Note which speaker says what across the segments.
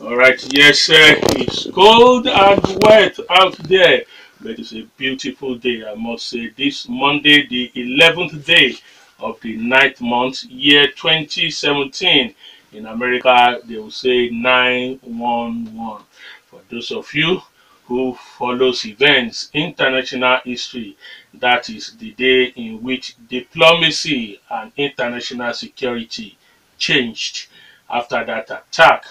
Speaker 1: All right, yes, uh, it's cold and wet out there, but it's a beautiful day, I must say. This Monday, the 11th day of the ninth month, year 2017. In America, they will say 911. For those of you who follows events, international history, that is the day in which diplomacy and international security changed after that attack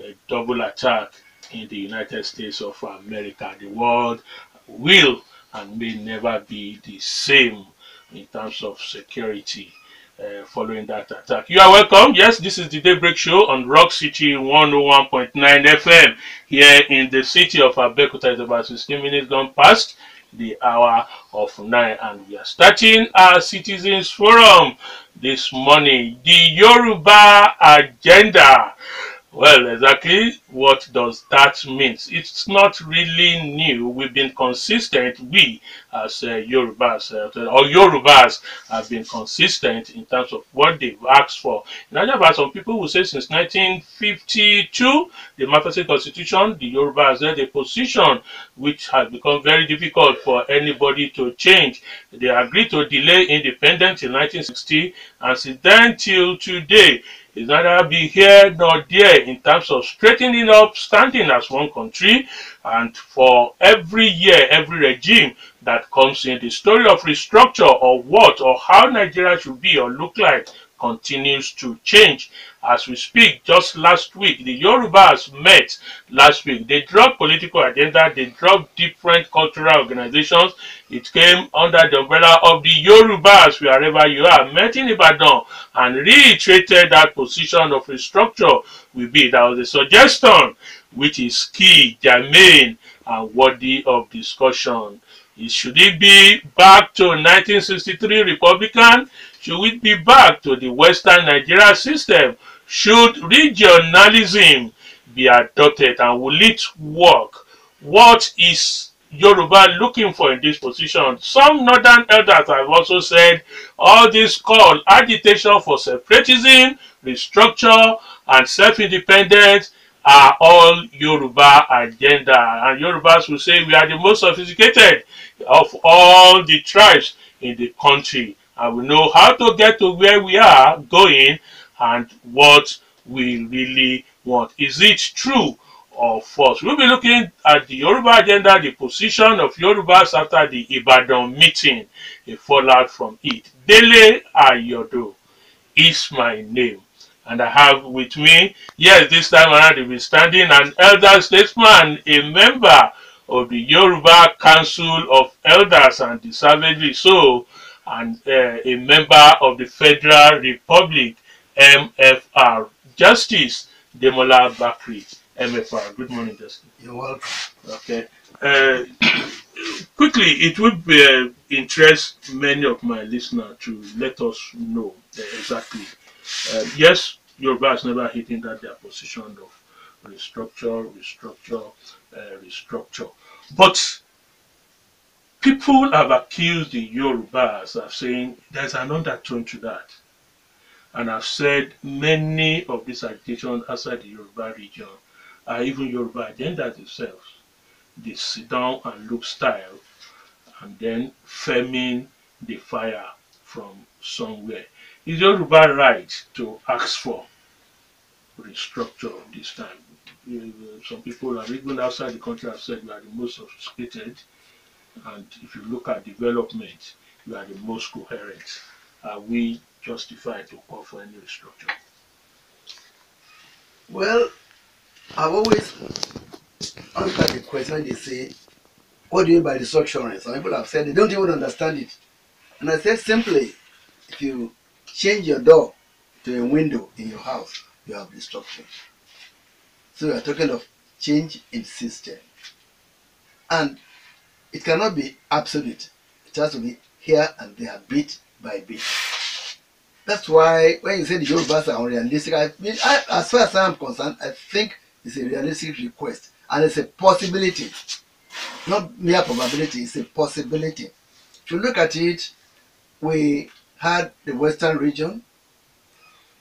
Speaker 1: a double attack in the United States of America. The world will and may never be the same in terms of security uh, following that attack. You are welcome. Yes, this is the Daybreak Show on Rock City 101.9 FM here in the city of Abeokuta. It's about 16 minutes gone past the hour of 9 and we are starting our Citizens Forum this morning. The Yoruba Agenda. Well, exactly what does that mean? It's not really new. We've been consistent. We, as uh, Yorubas, uh, or Yorubas, have been consistent in terms of what they've asked for. In other some people will say since 1952, the Mafia Constitution, the Yoruba has held a position which has become very difficult for anybody to change. They agreed to delay independence in 1960, and since then till today, is neither be here nor there in terms of straightening up, standing as one country, and for every year, every regime that comes in, the story of restructure or what or how Nigeria should be or look like continues to change. As we speak, just last week, the Yorubas met last week. They dropped political agenda, they dropped different cultural organizations. It came under the umbrella of the Yorubas, wherever you are, met in Ibadan and reiterated that position of restructure will be. That was a suggestion which is key, germane, and worthy of discussion. Should it be back to 1963 Republican? Should it be back to the Western Nigeria system? Should regionalism be adopted and will it work? What is Yoruba looking for in this position? Some northern elders have also said all this call agitation for separatism, restructure, and self-independence are all Yoruba agenda. And Yorubas will say we are the most sophisticated of all the tribes in the country and we know how to get to where we are going and what we really want. Is it true or false? We'll be looking at the Yoruba agenda, the position of Yorubas after the Ibadan meeting, a fallout from it. Dele Ayodo is my name. And I have with me, yes, this time around, he will be standing an elder statesman, a member of the Yoruba Council of Elders and deservedly so, and uh, a member of the Federal Republic, MFR. Justice Demola Bakre, MFR. Good morning, Justice.
Speaker 2: You're welcome.
Speaker 1: Okay. Uh, quickly, it would be, uh, interest many of my listeners to let us know uh, exactly. Uh, yes, Yoruba has never hidden that their position of restructure, restructure, uh, restructure. But people have accused the Yorubas of saying there's an undertone to that. And I've said many of these agitations outside the Yoruba region are even Yoruba agendas themselves. They sit down and look style and then firming the fire from somewhere. Is Yoruba right to ask for restructure this time? Some people have even outside the country have said we are the most sophisticated and if you look at development, you are the most coherent. Are we justified to call for any restructure?
Speaker 2: Well, I've always answered the question they say, what do you mean by restructuring? Some people have said they don't even understand it. And I said simply, if you change your door to a window in your house, you have restructuring. So we are talking of change in system. And it cannot be absolute. It has to be here and there, bit by bit. That's why when you say the Yorubas are unrealistic, I mean, I, as far as I'm concerned, I think it's a realistic request and it's a possibility. Not mere probability, it's a possibility. If you look at it, we had the Western region,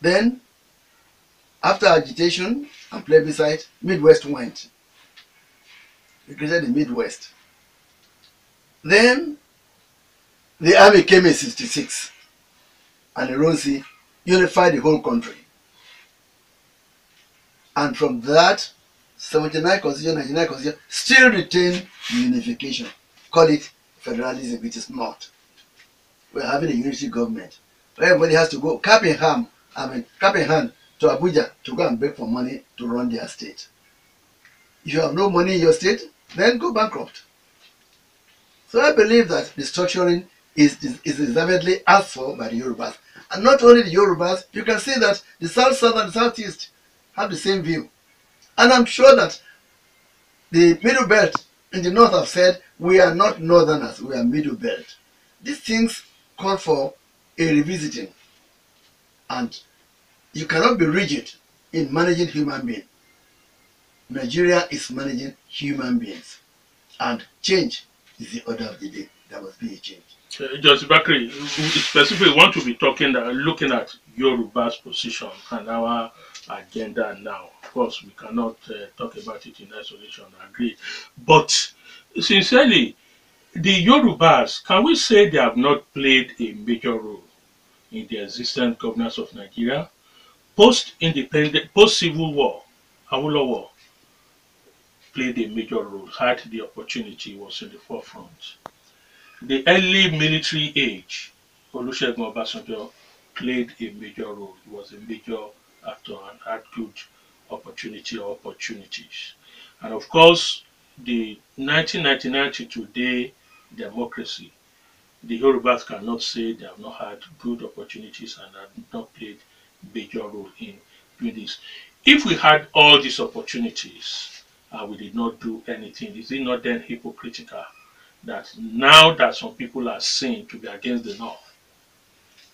Speaker 2: then After agitation and plebiscite, Midwest went. We created the Midwest. Then the army came in 66 and Ironsi unified the whole country. And from that, 79 constitution, 99 constitution still retain unification. Call it federalism, it is not. We're having a unity government. Everybody has to go cap in hand, I mean cap in hand to Abuja to go and beg for money to run their state. If you have no money in your state, then go bankrupt. So I believe that the structuring is, is, is deservedly asked for by the Yorubas. And not only the Yorubas, you can see that the South, South, and the Southeast have the same view. And I'm sure that the Middle Belt in the North have said, we are not Northerners, we are Middle Belt. These things call for a revisiting. And you cannot be rigid in managing human beings. Nigeria is managing human beings. And change is the order of the day. There must be a change.
Speaker 1: Uh, Bakri, specifically want to be talking, uh, looking at Yoruba's position and our agenda now. Of course, we cannot uh, talk about it in isolation, I agree. But sincerely, the Yorubas, can we say they have not played a major role in the existent governance of Nigeria? Post-independent, post-civil war, Awolowo played a major role, had the opportunity, was in the forefront. The early military age, Olusegun Obasanjo played a major role. He was a major actor and had good opportunity or opportunities. And of course, the 1999 to today democracy, the Yorubas cannot say they have not had good opportunities and have not played major role in doing this. If we had all these opportunities and we did not do anything, is it not then hypocritical that now that some people are seen to be against the North,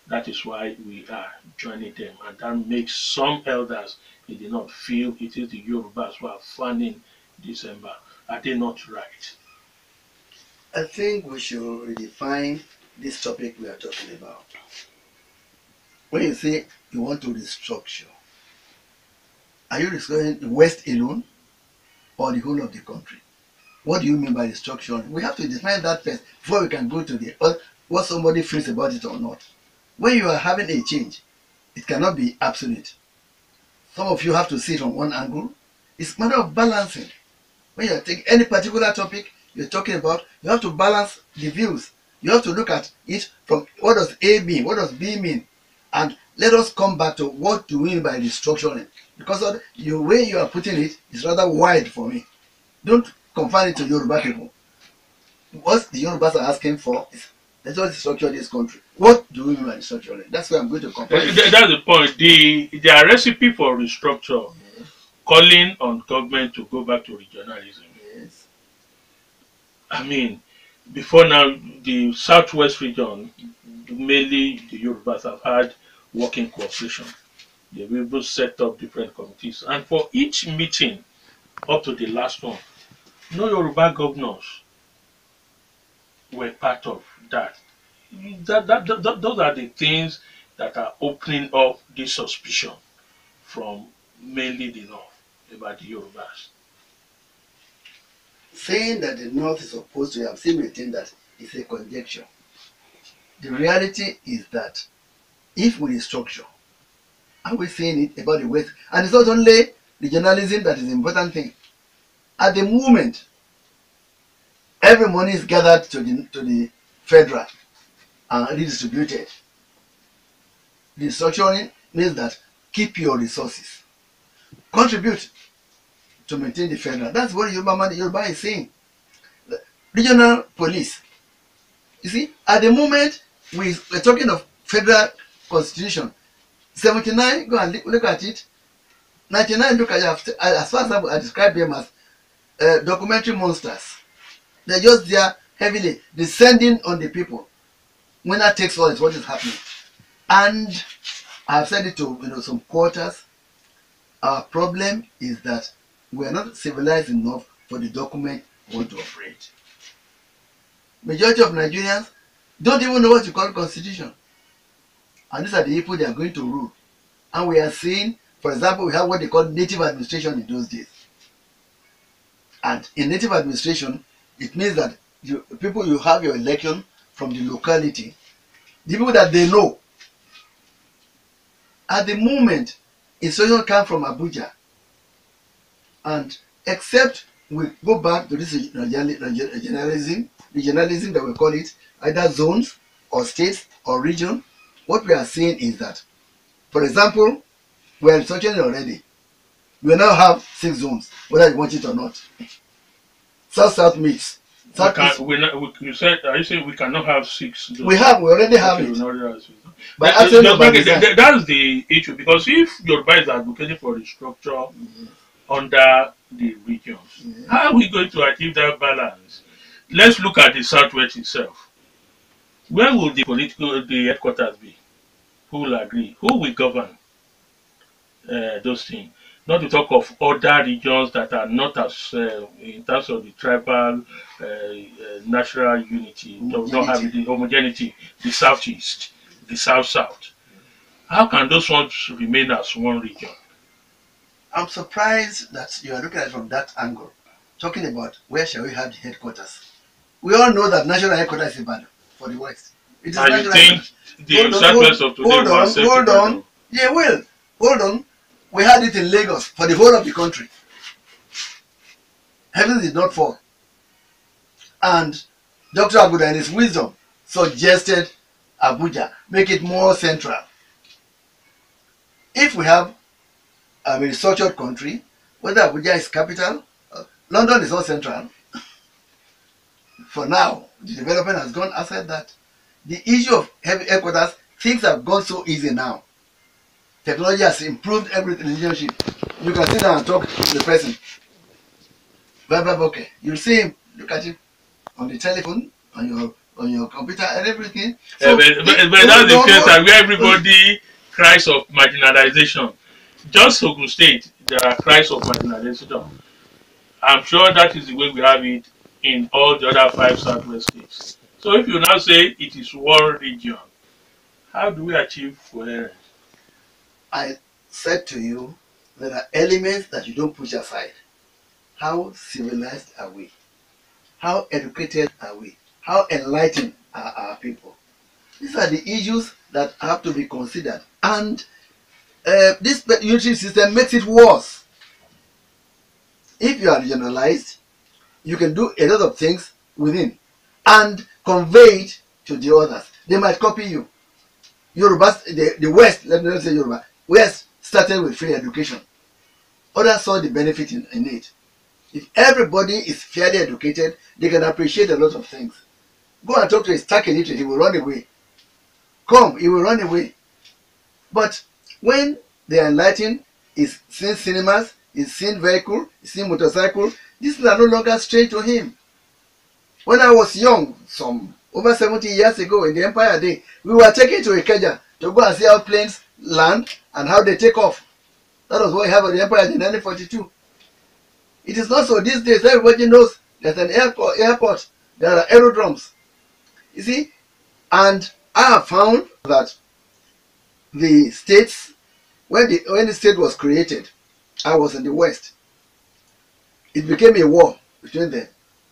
Speaker 1: that is why we are joining them. And that makes some elders in the North feel it is the Yorubas who are fanning December. Are they not right?
Speaker 2: I think we should redefine this topic we are talking about. When you say you want to restructure, are you restructuring the West alone or the whole of the country? What do you mean by restructuring? We have to define that first before we can go to the what somebody feels about it or not. When you are having a change, it cannot be absolute. Some of you have to see it from one angle. It's a matter of balancing. When you take any particular topic you're talking about, you have to balance the views. You have to look at it from what does A mean, what does B mean, and let us come back to what do we mean by restructuring. Because of the way you are putting it is rather wide for me. Don't confine it to Yoruba people. What the Yorubas are asking for is let's just structure this country. What do we mean by restructuring? That's where I'm going to eh, confine
Speaker 1: Th- th- That's the point. The their recipe for restructure,
Speaker 2: Yes,
Speaker 1: calling on government to go back to regionalism.
Speaker 2: yes.
Speaker 1: I mean, before now, the southwest region, mm-hmm. mainly the Yorubas have had working cooperation. They've even set up different committees. And for each meeting, up to the last one, no Yoruba governors were part of that. That, that, that, Those are the things that are opening up this suspicion from mainly the north about the Yorubas.
Speaker 2: saying that the North is opposed to I'm still maintaining that it's a conjecture. The reality is that if we restructure, are we saying it about the West? And it's not only regionalism that is the important thing. At the moment, every money is gathered to the, to the federal and redistributed. Restructuring means that keep your resources. Contribute to maintain the federal. That's what Yoruba, Yoruba is saying. The regional police. You see, at the moment, we, we're talking of federal constitution. 79, go and look, at it. 99, look at it. As far as I describe them as uh, documentary monsters. They're just there heavily descending on the people. Winner takes all is what is happening. And I've said it to you know some quarters. Our problem is that we are not civilized enough for the document want to operate. Majority of Nigerians don't even know what you call constitution. And these are the people they are going to rule. And we are seeing For example, we have what they call native administration in those days. And in native administration, it means that you, people you have your election from the locality, the people that they know. At the moment, instruction come from Abuja. And except we go back to this regionali- region- regionalism, regionalism that we call it, either zones or states or region, what we are seeing is that, for example, we are instructing already. We now have six zones, whether you want it or not. South South mix.
Speaker 1: We can, we, not, we, you said, are you saying we cannot have six?
Speaker 2: We have, we already have
Speaker 1: Okay,
Speaker 2: it.
Speaker 1: we have six.
Speaker 2: But
Speaker 1: That- that-
Speaker 2: by
Speaker 1: that- that- that's the issue because if your Yoruba is advocating for the structure under the regions,
Speaker 2: Yeah.
Speaker 1: how are we going to achieve that balance? Let's look at the southwest itself. Where will the political the headquarters be? Who will agree? Who will govern uh, those things? Not to talk of other regions that are not as uh, in terms of the tribal uh, uh, national unity, do not have the homogeneity, the southeast, the south south. How can those ones remain as one region?
Speaker 2: I'm surprised that you are looking at it from that angle, talking about where shall we have the headquarters. We all know that national headquarters is Ibadan for the West. It is
Speaker 1: And you think
Speaker 2: headquarters.
Speaker 1: the
Speaker 2: Hold on,
Speaker 1: southwest
Speaker 2: hold-
Speaker 1: of today
Speaker 2: hold on, hold on. They will. Hold on. We had it in Lagos for the whole of the country. Heaven did not fall. And Dr. Abuda, in his wisdom, suggested Abuja, make it more central. If we have a structured country, whether Abuja is capital, uh, London is not central. For now, the development has gone outside that. The issue of heavy headquarters, things have gone so easy now. Technology has improved every relationship. You can sit down and talk to the person. Okay. You see him, look at him on the telephone, on your on your computer and everything.
Speaker 1: Eh, but, but, but that's the case
Speaker 2: know-
Speaker 1: where everybody cries of marginalization. Just Ogun State, there are cries of marginalization. I'm sure that is the way we have it in all the other five southwest states. So if you now say it is one region, how do we achieve coherence?
Speaker 2: I said to you, there are elements that you don't push aside. How civilized are we? How educated are we? How enlightened are our people? These are the issues that have to be considered. And uh, this unitary system makes it worse. If you are regionalized, you can do a lot of things within and convey it to the others. They might copy you. Yoruba, the, the West, let me not say Yoruba, West started with free education. Others saw the benefit in, in it. If everybody is fairly educated, they can appreciate a lot of things. Go and talk to a stark illiterate, he will run away. Come, he will run away. But when they are enlightened, he's seen cinemas, is seen vehicle, is seen motorcycle, these are no longer strange to him. When I was young, some over 70 years ago in the Empire Day, we were taken to Ikeja to go and see how planes land and how they take off. That was what have at the Empire Day in 1942. It is not so these days. Everybody knows there's an airport, airport. There are aerodromes. You see, and I have found that the states, when the when the state was created, I was in the west. It became a war between them.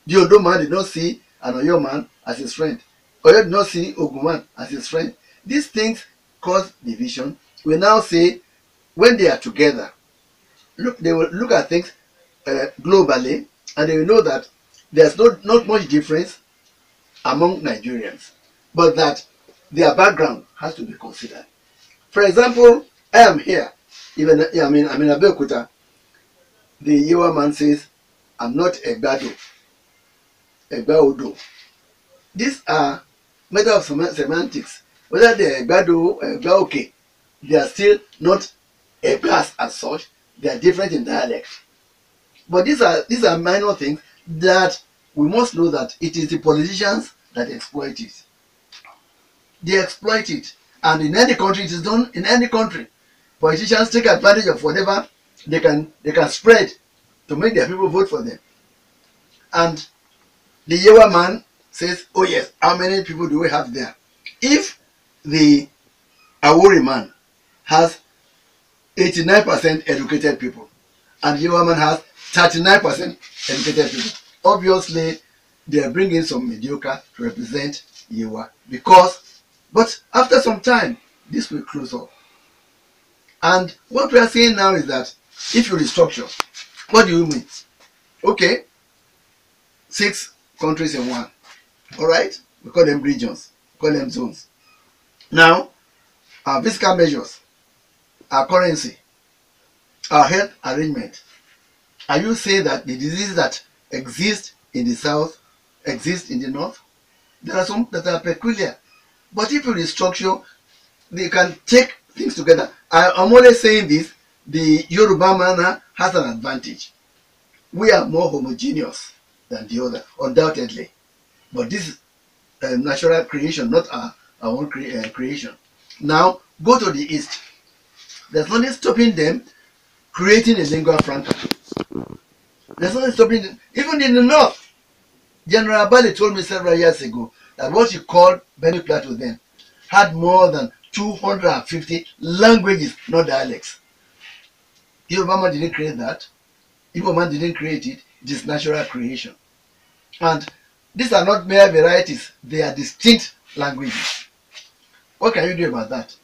Speaker 2: The Ondo man did not see an Oyo man as his friend. Oyo did not see Ogun man as his friend. These things cause division. We now say when they are together, look, they will look at things uh, globally, and they will know that there's not not much difference among Nigerians, but that their background has to be considered. For example, I am here, even I mean I'm in Abeokuta. The Yewa man says, "I'm not a Gbado, Egba Odo." These are matter of sem- semantics. Whether they are Gbado, Egba Oke, they are still not Egbas as such. They are different in dialect. But these are these are minor things that we must know that it is the politicians that exploit it. They exploit it. And in any country, it is done in any country. Politicians take advantage of whatever they can they can spread to make their people vote for them. And the Yewa man says, Oh yes, how many people do we have there? If the Awori man has 89% educated people, and Yoruba man has 39% educated people. Obviously, they are bringing some mediocre to represent Yewa because, but after some time, this will close up. And what we are saying now is that if you restructure, what do you mean? Okay, six countries in one. All right, we call them regions, we call them zones. Now, our fiscal measures, our currency, our health arrangement. Are you saying that the diseases that exist in the south exist in the north? There are some that are peculiar. But if you restructure, they can take things together. I, am only saying this, the Yoruba manner has an advantage. We are more homogeneous than the other, undoubtedly. But this is a natural creation, not our, our own cre uh, creation. Now, go to the east. There's nothing stopping them creating a lingua franca. There's nothing stopping them. Even in the north, General Abali told me several years ago that what he called Benue Plateau then had more than 250 languages, not dialects. Yoruba man didn't create that. Igbo man didn't create it. It is natural creation. And these are not mere varieties. They are distinct languages. What can you do about that?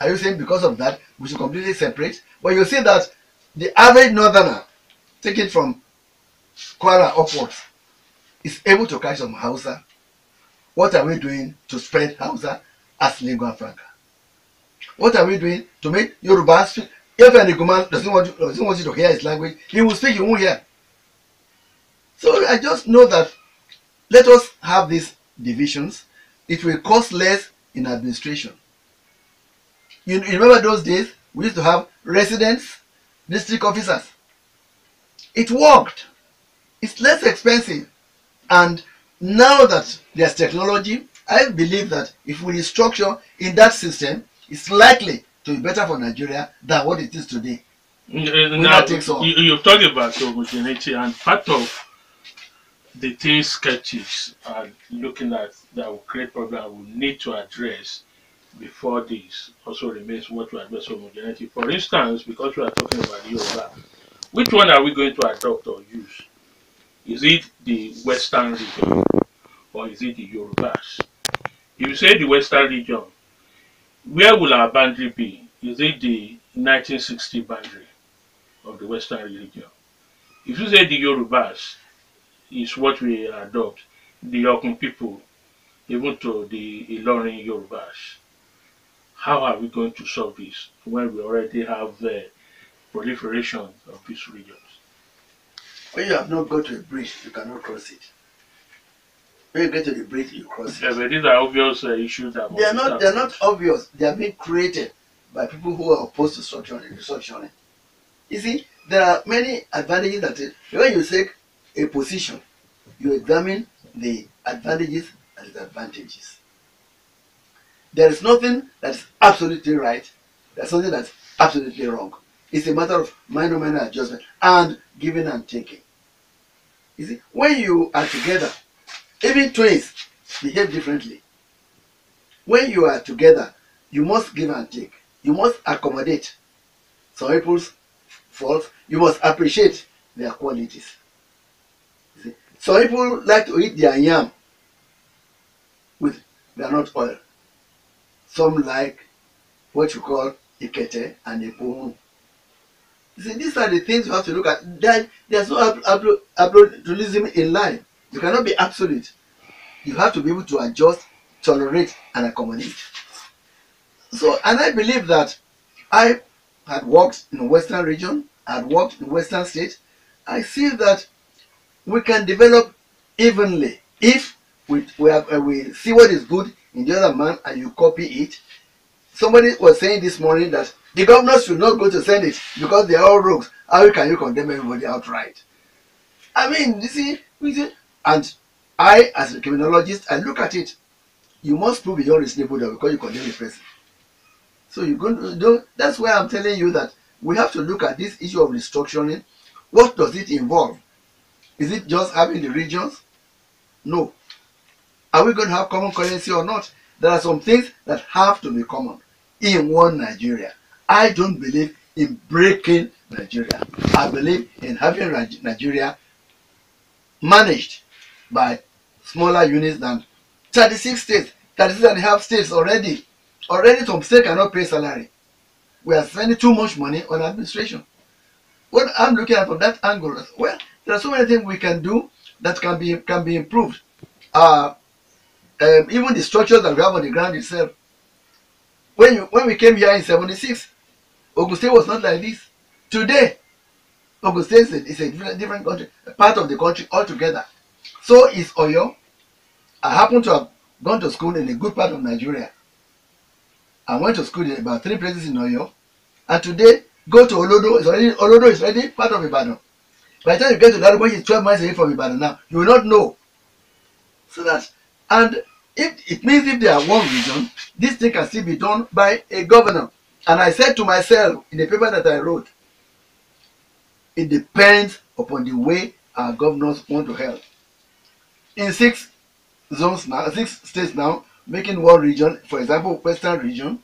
Speaker 2: Are you saying because of that we should completely separate? But you see that the average northerner, take it from Kwara upwards, is able to catch some Hausa. What are we doing to spread Hausa as lingua franca? What are we doing to make Yoruba speak? If an Iguman doesn't want, you, doesn't want you to hear his language, he will speak, you won't hear. So I just know that let us have these divisions. It will cost less in administration. You, you remember those days? We used to have residents, district officers. It worked. It's less expensive. And now that there's technology, I believe that if we restructure in that system, it's likely to be better for Nigeria than what it is today.
Speaker 1: Uh, now, you, you've talked about homogeneity, and part of the things sketches are looking at that will create problem we need to address before this also remains what we address homogeneity. For instance, because we are talking about Yoruba, which one are we going to adopt or use? Is it the Western region or is it the Yorubas? If you say the Western region, where will our boundary be? Is it the 1960 boundary of the Western region? If you say the Yorubas is what we adopt, the Okun people, even to the Ilorin Yorubas, how are we going to solve this when we already have the proliferation of these regions?
Speaker 2: When you have not got a bridge, you cannot cross it. When you get to the bridge, you cross
Speaker 1: Yeah, but these are obvious uh, issues that
Speaker 2: They are not. They are not obvious. They are being created by people who are opposed to structuring. Restructuring. You see, there are many advantages that it- when you take a position, you examine the advantages and disadvantages. There is nothing that is absolutely right. There's something that's absolutely wrong. It's a matter of minor, minor adjustment and giving and taking. You see, when you are together, even twins behave differently. When you are together, you must give and take. You must accommodate some people's faults. You must appreciate their qualities. You see, some people like to eat their yam with groundnut oil. Some like what you call ikete and epomu. You see, these are the things you have to look at. There, there's no ab- ab- absolutism in life. You cannot be absolute. You have to be able to adjust, tolerate, and accommodate. So, and I believe that I had worked in the Western region, I had worked in Western states. I see that we can develop evenly if we, we, have, uh, we see what is good in the other man and you copy it. Somebody was saying this morning that the governors should not go to Senate because they are all rogues. How can you condemn everybody outright? I mean, you see, we see and I, as a criminologist, I look at it. You must prove beyond reasonable doubt because you condemn a person. So you're going to do. That's why I'm telling you that we have to look at this issue of restructuring. What does it involve? Is it just having the regions? No. Are we going to have common currency or not? There are some things that have to be common in one Nigeria. I don't believe in breaking Nigeria. I believe in having Nigeria managed by smaller units than 36 states, 36 and a half states already. Already some states cannot pay salary. We are spending too much money on administration. What I'm looking at from that angle, well, there are so many things we can do that can be can be improved. Uh, um, even the structures that we have on the ground itself. When you when we came here in '76, Ogun State was not like this. Today, State is a, is a different, different country, a part of the country altogether. So is Oyo. I happen to have gone to school in a good part of Nigeria. I went to school in about three places in Oyo. And today, go to Olodo. It's already Olodo is already part of Ibadan. By the time you get to which is 12 miles away from Ibadan now, you will not know. So that, and if it means if there are one region, this thing can still be done by a governor. And I said to myself in the paper that I wrote, it depends upon the way our governors want to help. In six zones now, six states now, making one region, for example, Western region,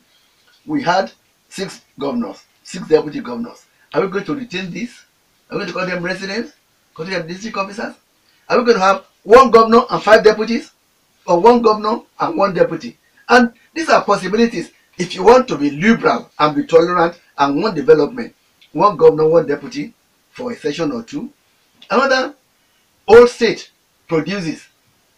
Speaker 2: we had six governors, six deputy governors. Are we going to retain this? Are we going to call them residents? Call them district officers? Are we going to have one governor and five deputies? Or one governor and one deputy? And these are possibilities. If you want to be liberal and be tolerant and want development, one governor, one deputy for a session or two. Another old state produces.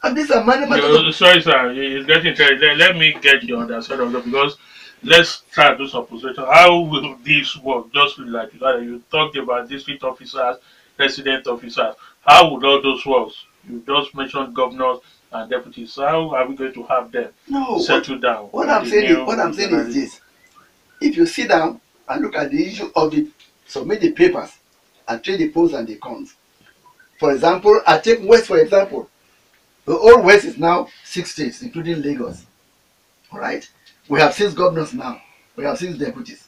Speaker 2: And these are money matters.
Speaker 1: No, sorry, sir. It's getting terrible. Let, let me get you on that side of it because let's try to do some position. How will this work? Just like you, talked about district officers, resident officers. How would all those work? You just mentioned governors and deputies. How are we going to have them
Speaker 2: No, what,
Speaker 1: settle down?
Speaker 2: what I'm saying is what I'm saying is this. If you sit down and look at the issue of it, submit the papers and trade the pros and the cons. For example, I take West for example. The old West is now six states, including Lagos. All right. We have six governors now. We have six deputies.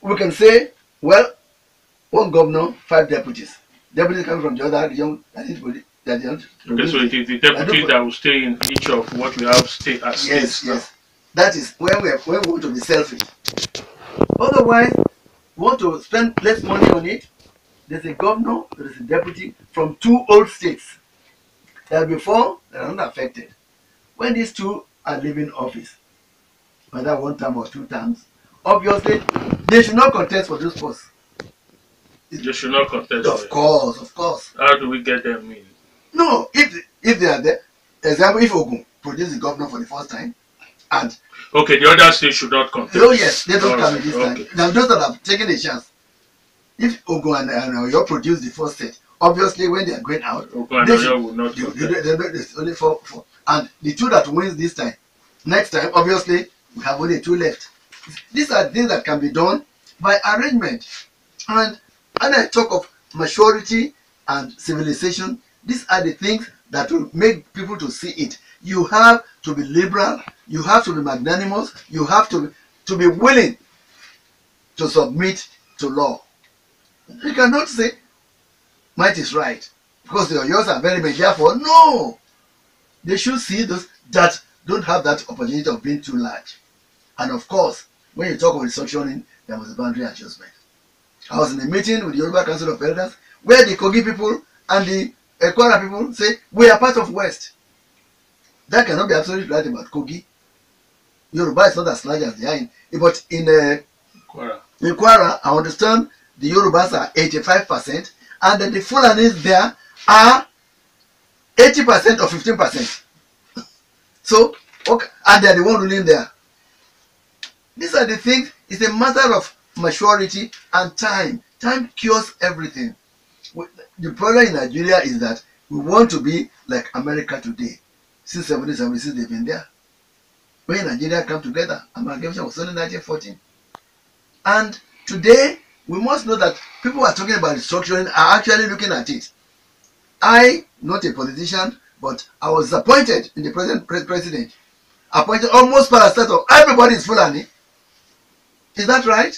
Speaker 2: We can say, well, one governor, five deputies. Deputies coming from the other region. That is what it- that they don't
Speaker 1: Okay, so it is the deputies that will stay in each of what we have state as
Speaker 2: yes,
Speaker 1: states
Speaker 2: yes. That is when we are, when we want to be selfish. Otherwise, we want to spend less money on it. There's a governor, there is a deputy from two old states that before they are not affected. When these two are leaving office, whether one term or two terms, obviously they should not contest for those posts.
Speaker 1: They should not contest.
Speaker 2: Of course, of course.
Speaker 1: How do we get them in?
Speaker 2: No, if if they are there, example, if Ogun produce the governor for the first time, and
Speaker 1: Okay, the other states should not contest.
Speaker 2: Oh yes, they don't come in this
Speaker 1: okay.
Speaker 2: time. Now those that have taken a chance. If Ogun and, and Oyo produce the first set, obviously when they are going out,
Speaker 1: and
Speaker 2: they should,
Speaker 1: will not
Speaker 2: they, they, they, they, only four, four. And the two that wins this time, next time, obviously, we have only two left. These are things that can be done by arrangement. And when I talk of maturity and civilization, these are the things that will make people to see it. You have to be liberal, you have to be magnanimous, you have to, to be willing to submit to law. You cannot say, might is right, because your yours are very many. Therefore, no. They should see those that don't have that opportunity of being too large. And of course, when you talk of restructuring, there was a boundary adjustment. I was in a meeting with the Yoruba Council of Elders where the Kogi people and the Ekwara people say, we are part of West. That cannot be absolutely right about Kogi. Yoruba is not as large as they are in, but in uh,
Speaker 1: Kwara.
Speaker 2: in Kwara, I understand the Yorubas are 85%, and the Fulanis there are 80% or 15%. So, okay, and they're the one ruling there. These are the things, it's a matter of maturity and time. Time cures everything. The problem in Nigeria is that we want to be like America today. Since 1776, they've been there. When Nigeria came together, amalgamation was only 1914. And today, we must know that people who are talking about restructuring are actually looking at it. I, not a politician, but I was appointed in the present pre- president. Appointed almost parastatal. Everybody is Fulani. Is that right?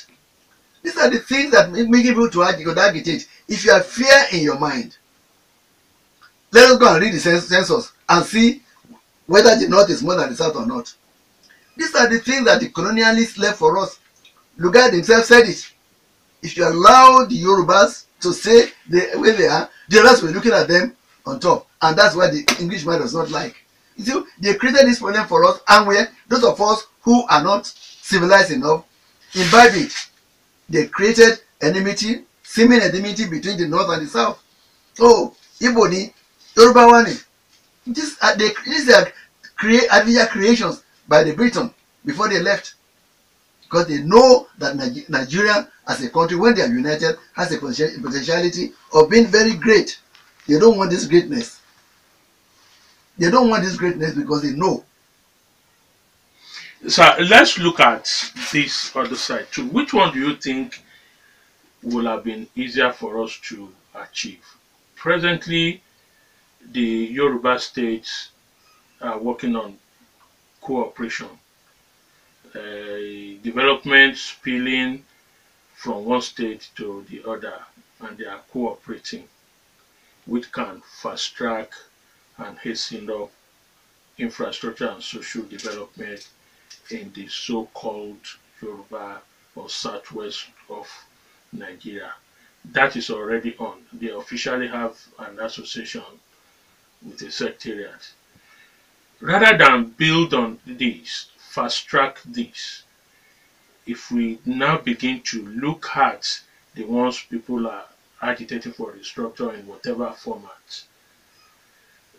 Speaker 2: These are the things that make make people to ag- to agitate. If you have fear in your mind, let us go and read the census and see whether the north is more than the south or not. These are the things that the colonialists left for us. Lugard himself said it. If you allow the Yorubas to say the way they are, the will be looking at them on top. And that's why the Englishman does not like. You see, they created this problem for us, and we those of us who are not civilized enough imbibe it. They created enmity, seeming enmity between the north and the south. So, Igbo ni, Yoruba wa. This are they these are create creations by the Briton before they left. Because they know that Nige- Nigeria as a country, when they are united, has a potentiality of being very great. They don't want this greatness. They don't want this greatness because they know.
Speaker 1: So let's look at this other side too. Which one do you think will have been easier for us to achieve? Presently, the Yoruba states are working on cooperation, uh, development spilling from one state to the other, and they are cooperating, which can fast track and hasten up infrastructure and social development in the so-called Yoruba or southwest of Nigeria. That is already on. They officially have an association with the secretariat. Rather than build on this, fast track this, if we now begin to look at the ones people are agitating for restructure in whatever format,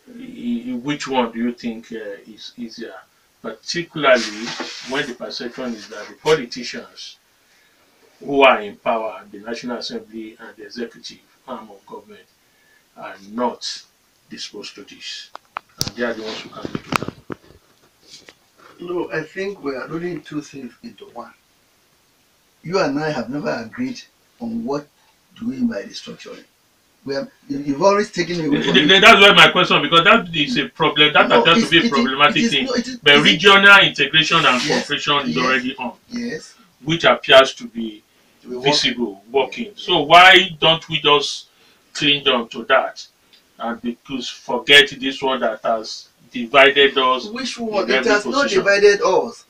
Speaker 1: which one do you think uh, is easier? particularly when the perception is that the politicians who are in power, the National Assembly and the executive arm of government, are not disposed to this. And they are the ones who can it happen.
Speaker 2: No, I think we are rolling two things into one. You and I have never agreed on what do we mean by restructuring. We have, you- you've always taken away from
Speaker 1: Th-
Speaker 2: it.
Speaker 1: th- That's why my question, because that is a problem, that
Speaker 2: No,
Speaker 1: appears to be a problematic
Speaker 2: is-
Speaker 1: thing.
Speaker 2: no, is-
Speaker 1: But regional integration and
Speaker 2: Yes,
Speaker 1: cooperation is
Speaker 2: yes.
Speaker 1: already on,
Speaker 2: Yes.
Speaker 1: which appears to be
Speaker 2: We want-
Speaker 1: visible, working. So why don't we just cling on to that and because forget this one that has divided us?
Speaker 2: Which one? It has not divided us.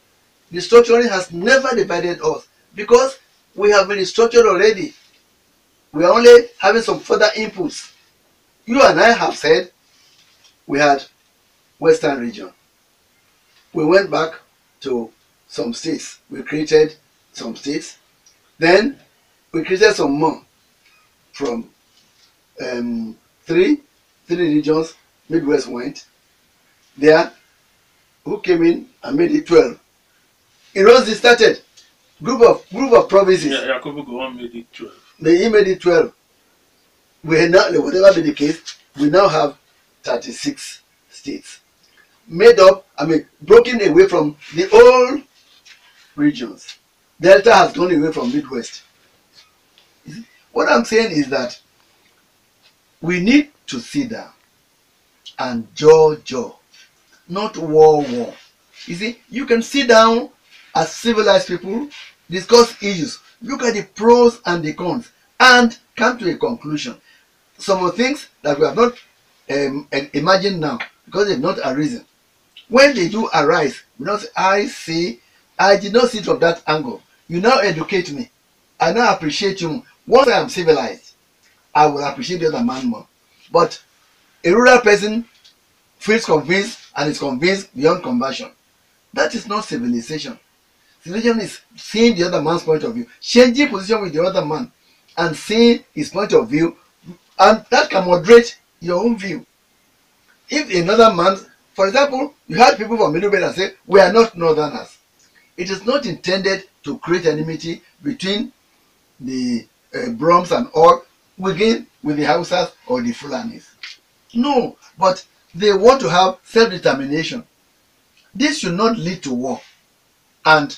Speaker 2: Restructuring has never divided us because we have been restructured already. We are only having some further inputs. You and I have said we had Western region. We went back to some states. We created some states. Then we created some more from um, three three regions. Midwest went there who came in and made it 12. Ironsi started. Group of group of provinces.
Speaker 1: Yeah, Yakubu Gowon made it 12.
Speaker 2: They made it 12. We now, whatever be the case, we now have 36 states. Made up, I mean, broken away from the old regions. Delta has gone away from Midwest. What I'm saying is that we need to sit down and jaw jaw, not war war. You see, you can sit down as civilized people, discuss issues, look at the pros and the cons, and come to a conclusion. Some of the things that we have not um, im- imagined now because they've not arisen. When they do arise, not say, I see, I did not see it from that angle. You now educate me. I now appreciate you. Once I am civilized, I will appreciate the other man more. But a rural person feels convinced and is convinced beyond conversion. That is not civilization. Civilization is seeing the other man's point of view, changing position with the other man, and seeing his point of view, and that can moderate your own view. If another man, for example, you had people from Middle and say, We are not northerners. It is not intended to create enmity between the uh, Beroms and all within with the Hausas or the Fulanis. No, but they want to have self-determination. This should not lead to war. And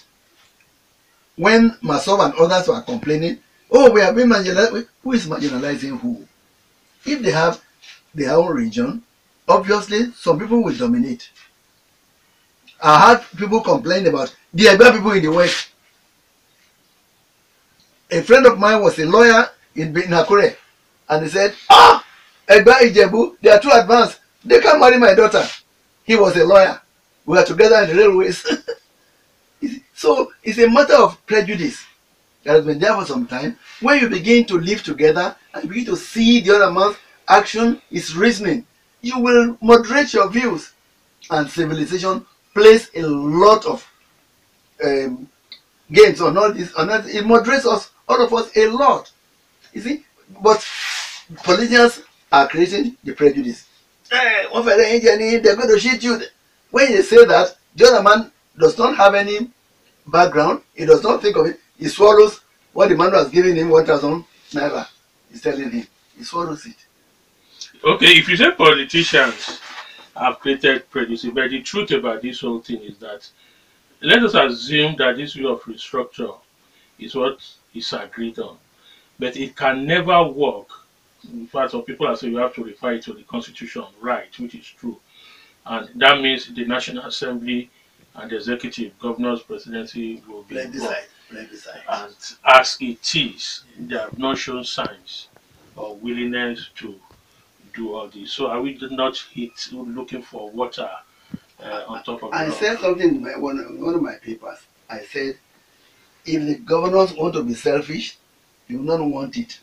Speaker 2: when Masov and others were complaining, oh, we have been marginalized. Who is marginalizing who? If they have their own region, obviously some people will dominate. I had people complain about the Egba people in the West. A friend of mine was a lawyer in in Akure, and he said, Ah, Egba Ijebu, they are too advanced. They can't marry my daughter. He was a lawyer. We were together in the railways. so it's a matter of prejudice. that has been there for some time, when you begin to live together and begin to see the other man's action, his reasoning, you will moderate your views. And civilization plays a lot of um, on all this. On that. It moderates us, all of us, a lot. You see? But politicians are creating the prejudice. Eh, one fellow Indian, they're going to shoot you. When you say that, the other man does not have any background, he does not think of it, he swallows what the man was giving him 1,000 naira. He's telling him, he swallows it.
Speaker 1: Okay, if you say politicians have created prejudice, but the truth about this whole thing is that let us assume that this way of restructure is what is agreed on, but it can never work. In fact, some people are saying you have to refer it to the constitution, right, which is true. And that means the National Assembly and the executive, governor's presidency will be.
Speaker 2: Plebiscite, plebiscite.
Speaker 1: And as it is, they have not shown signs of willingness to do all this. So are we not hit looking for water uh, on top of
Speaker 2: I said something in my, one, one of my papers. I said, if the governors want to be selfish, you will not want it.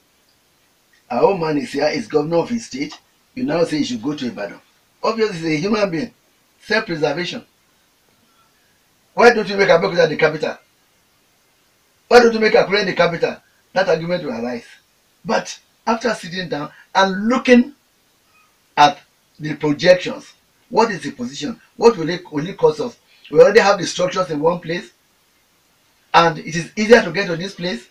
Speaker 2: Our own man is here, is governor of his state. You now say he should go to Ibadan. Obviously, he's a human being. Self-preservation. Why don't you make Abeokuta the capital? Why don't you make Akure the capital? That argument will arise. But after sitting down and looking at the projections, what is the position? What will it, will it cost us? We already have the structures in one place, and it is easier to get to this place.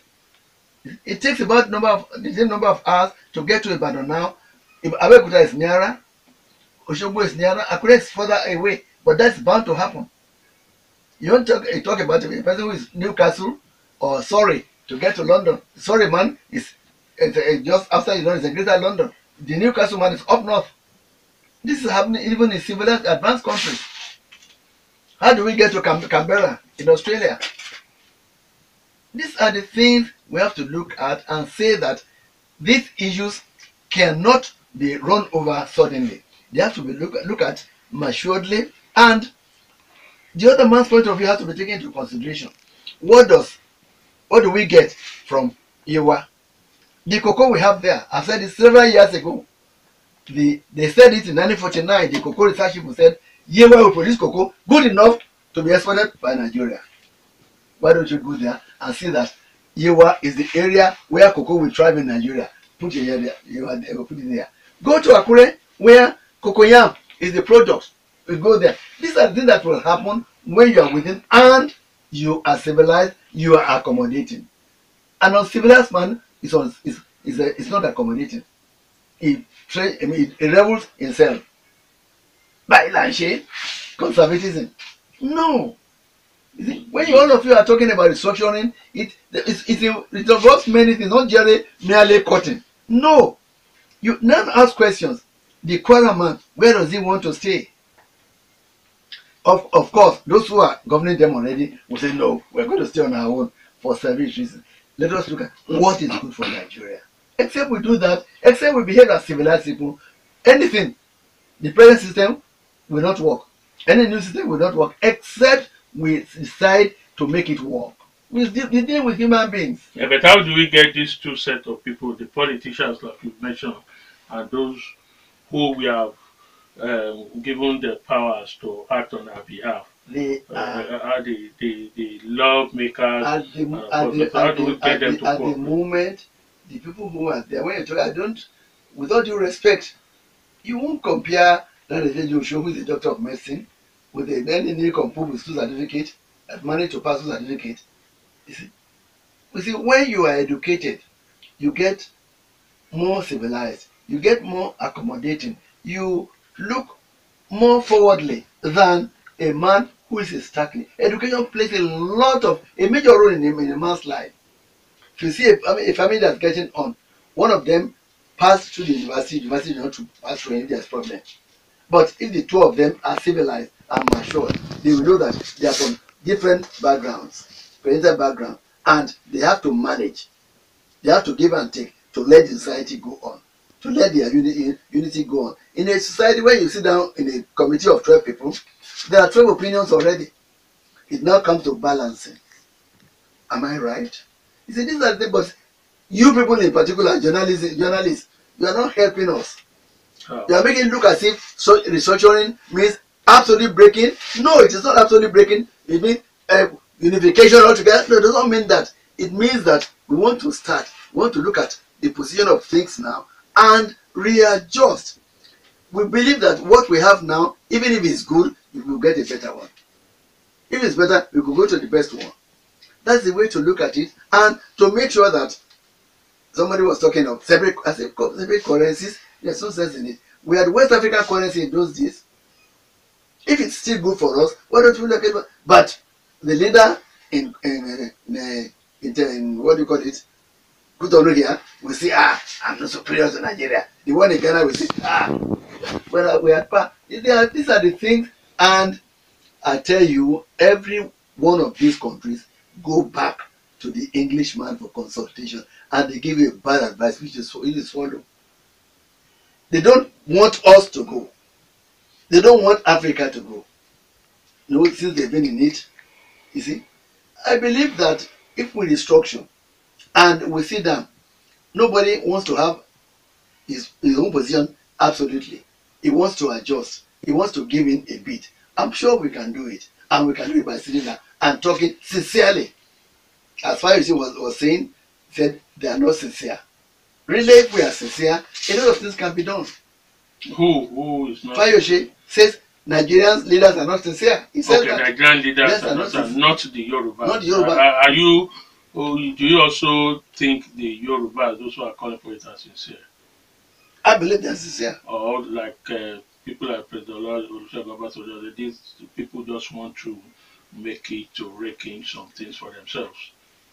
Speaker 2: It, takes about number of the same number of hours to get to Ibadan now. If Abeokuta is nearer, Oshogbo is nearer, Akure is further away, but that's bound to happen. You don't talk, you talk about a person who is Newcastle or sorry to get to London. Sorry, man is just after you know it's a greater London. The Newcastle man is up north. This is happening even in civilized advanced countries. How do we get to Cam- Canberra in Australia? These are the things we have to look at and say that these issues cannot be run over suddenly. They have to be look, look at maturedly and the other man's point of view has to be taken into consideration. What does what do we get from Yewa? The cocoa we have there, I said it several years ago. The, they said it in 1949. The cocoa research people said Yewa will produce cocoa good enough to be exported by Nigeria. Why don't you go there and see that Yewa is the area where cocoa will thrive in Nigeria? Put your Yewa there, put it there. Go to Akure where cocoa yam is the product. We go there. These are things that will happen when you are within and you are civilized, you are accommodating. An uncivilized man is, un, is, is, a, is not accommodating. He, tra- I mean, he revels himself. By Lanche, conservatism. No. You see, when you, all of you are talking about restructuring, it, it involves many things, not merely, merely cutting. No. You now ask questions. The Kwara man, where does he want to stay? Of, of course, those who are governing them already will say, no, we're going to stay on our own for service reasons. Let us look at what is good for Nigeria. Except we do that, except we behave as civilized people, anything, the present system will not work. Any new system will not work, except we decide to make it work. We deal with human beings.
Speaker 1: Yeah, but how do we get these two sets of people, the politicians like you mentioned, and those who we have um, given the powers to act on our behalf?
Speaker 2: They
Speaker 1: Uh,
Speaker 2: are
Speaker 1: uh, uh, the, the, the lawmakers.
Speaker 2: at the,
Speaker 1: uh,
Speaker 2: at the,
Speaker 1: how do we get them
Speaker 2: the,
Speaker 1: to
Speaker 2: at the moment, the people who are there, when you talk, I don't, with all due respect, you won't compare Daniel Joshua, who is a doctor of medicine, with a Danny Nikompu with school certificate, that managed to pass school certificate. You see, you see, when you are educated, you get more civilized, you get more accommodating, you look more forwardly than a man who is stacking. Education plays a lot of a major role in a, in a man's life. If you see a, a family that's getting on, one of them passed through the university, university not to pass through any there's problem. But if the two of them are civilized and matured, they will know that they are from different backgrounds, parental background, and they have to manage. They have to give and take to let the society go on, to let their unity, unity go on. In a society where you sit down in a committee of 12 people, there are 12 opinions already. It now comes to balancing. Am I right? You see, these are the but you people in particular, journalists, journalists, you are not helping us.
Speaker 1: How?
Speaker 2: You are making it look as if so restructuring means absolutely breaking. No, it is not absolutely breaking. It means uh, unification altogether. No, it does not mean that. It means that we want to start, we want to look at the position of things now and readjust. We believe that what we have now, even if it's good, we will get a better one. If it's better, we could go to the best one. That's the way to look at it and to make sure that somebody was talking of separate, separate currencies. There's no sense in it. We had West African currency in those days. If it's still good for us, why don't we look at it? But the leader in in, in, in, in, in what do you call it? Here will say, ah, I'm not superior to Nigeria. The one in Ghana will say, ah, well, we are pa. These are, the things, and I tell you, every one of these countries go back to the Englishman for consultation, and they give you bad advice, which is which is swallow. They don't want us to go. They don't want Africa to go. You know, since they've been in it, you see, I believe that if we restructure and we see down, nobody wants to have his, his own position absolutely. He wants to adjust. He wants to give in a bit. I'm sure we can do it. And we can do it by sitting down and talking sincerely. As far as he was, was saying, said they are not sincere. Really, if we are sincere, a lot of things can be done.
Speaker 1: Who who is not?
Speaker 2: Fayose says Nigerian leaders are not sincere. He said
Speaker 1: Okay,
Speaker 2: that.
Speaker 1: Nigerian leaders
Speaker 2: Yes,
Speaker 1: are not,
Speaker 2: not
Speaker 1: are not the Yoruba.
Speaker 2: Not the Yoruba.
Speaker 1: Are, are you? Oh, do you also think the Yoruba, those who are calling for it, are sincere,
Speaker 2: I believe they are sincere.
Speaker 1: or like uh, people like President Olusegun? These people just want to make it to rake in some things for themselves.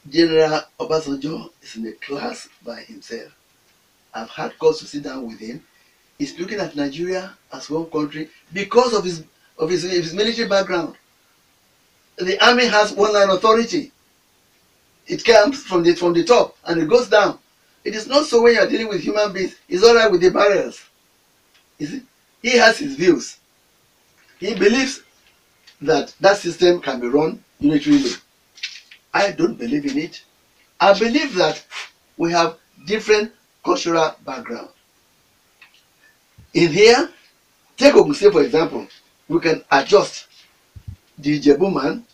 Speaker 2: General Obasanjo is in a class by himself. I've had cause to sit down with him. He's looking at Nigeria as one country because of his of his, his military background. The army has one line authority. It comes from the from the top and it goes down. It is not so when you are dealing with human beings. It's all right with the barriers. You see, he has his views. He believes that that system can be run unitarily. I don't believe in it. I believe that we have different cultural background. In here, take Ogun State for example, we can adjust the Ijebu man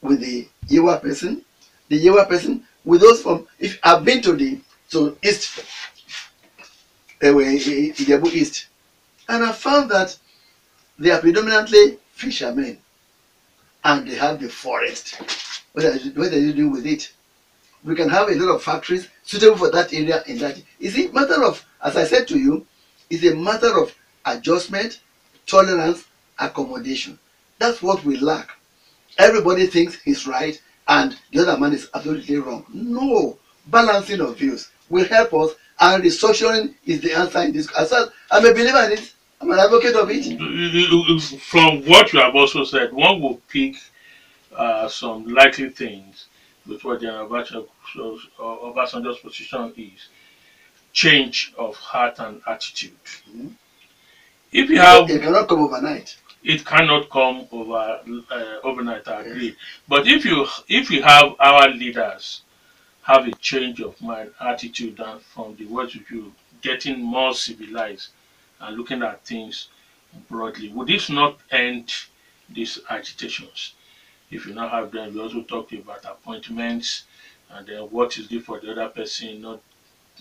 Speaker 2: with the Yewa person, the Yewa person with those from. If I've been to the to East, uh, Ijebu East, and I found that they are predominantly fishermen, and they have the forest. What are, you, what are you doing with it? We can have a lot of factories suitable for that area in that. Is it matter of, as I said to you, it's a matter of adjustment, tolerance, accommodation. That's what we lack. Everybody thinks he's right and the other man is absolutely wrong. No, balancing of views will help us, and restructuring is the answer in this. As I'm a believer in it. I'm an advocate of it.
Speaker 1: From what you have also said, one will pick uh, some likely things with what General Obasanjo- Obasanjo's position is. Change of heart and attitude.
Speaker 2: Mhm.
Speaker 1: If you have
Speaker 2: It cannot come overnight.
Speaker 1: It cannot come over uh, overnight. I agree. But if you if you have our leaders have a change of mind, attitude, and from the words of you getting more civilized and looking at things broadly, would this not end these agitations? If you now have them, we also talked about appointments and then what is good for the other person, not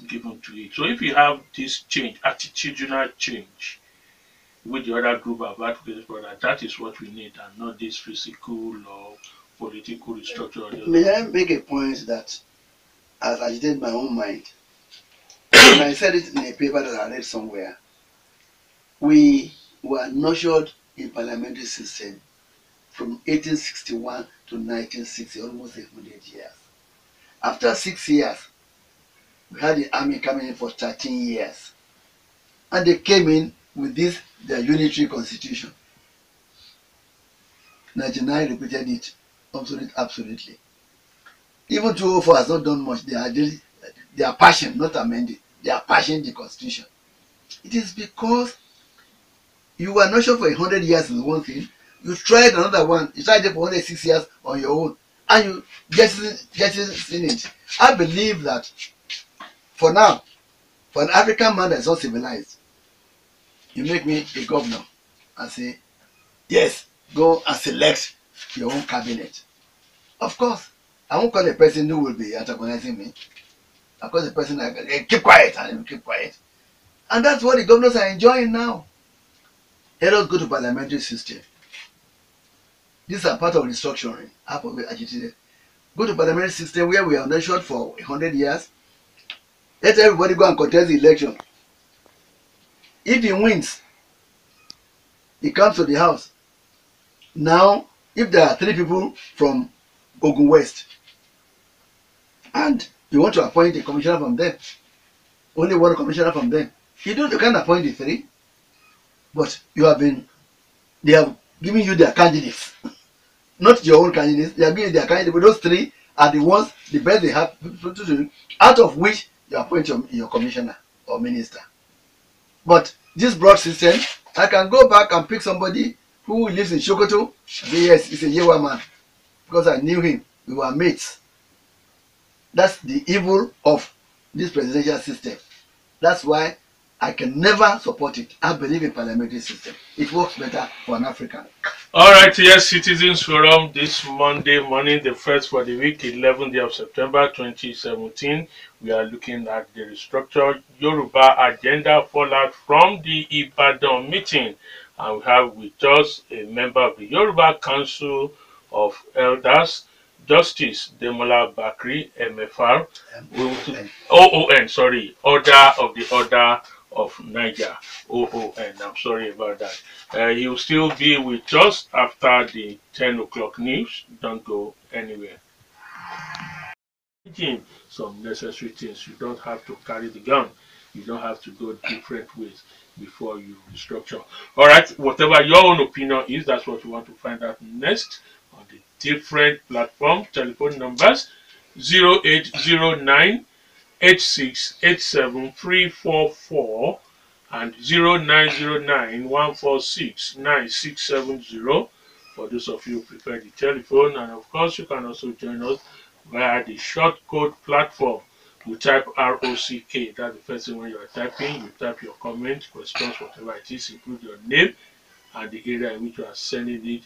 Speaker 1: given to it. So if you have this change, attitudinal change, with the other group have advocated for that. That is what we need, and not this physical or political restructure.
Speaker 2: May I make a point that has agitated my own mind? and I said it in a paper that I read somewhere. We were nurtured in parliamentary system from 1861 to 1960, almost 100 years. After six years, we had the army coming in for 13 years. And they came in with this, their unitary constitution. 99 repeated it absolute, absolutely. Even 204 has not done much. They are, really- they are passion, not amending. They are passion the constitution. It is because you were not sure for 100 years in one thing. You tried another one. You tried it for 106 years on your own. and you jettison jettison it. I believe that for now, for an African man that's not civilized, you make me a governor and say, yes, go and select your own cabinet. Of course, I won't call a person who will be antagonizing me. I call the person like, hey, keep quiet and keep quiet. And that's what the governors are enjoying now. Let us go to parliamentary system. These are part of restructuring. Half of it agitated. Go to parliamentary system where we have nation for hundred years. Let everybody go and contest the election. If he wins, he comes to the house. Now, if there are three people from Ogun West, and you want to appoint a commissioner from them, only one commissioner from them, you don't you can't appoint the three, but you have been they have given you their candidates, not your own candidates. They are giving their candidates, but those three are the ones the best they have to do, out of which you appoint your, your commissioner or minister. But this broad system, I can go back and pick somebody who lives in Sokoto. Say yes, he's a Yewa man because I knew him. We were mates. That's the evil of this presidential system. That's why I can never support it. I believe in parliamentary system. It works better for an African.
Speaker 1: All right, yes, Citizens Forum this Monday morning, the first for the week, 11th day of September 2017. We are looking at the restructured Yoruba agenda fallout from the Ibadan meeting. And we have with us a member of the Yoruba Council of Elders, Justice Demola Bakri, MFR, OON, sorry, Order of the Order of Niger, OON. I'm sorry about that. Uh, he'll still be with us after the 10 o'clock news. Don't go anywhere. Some necessary things. You don't have to carry the gun. You don't have to go different ways before you restructure. All right, whatever your own opinion is, that's what we want to find out next on the different platform telephone numbers 0809 8687344 and 0909 146 9670 for those of you who prefer the telephone. And of course you can also join us via the short code platform. You type ROCK that's the first thing when you are typing. You type your comment questions whatever it is include your name and the area in which you are sending it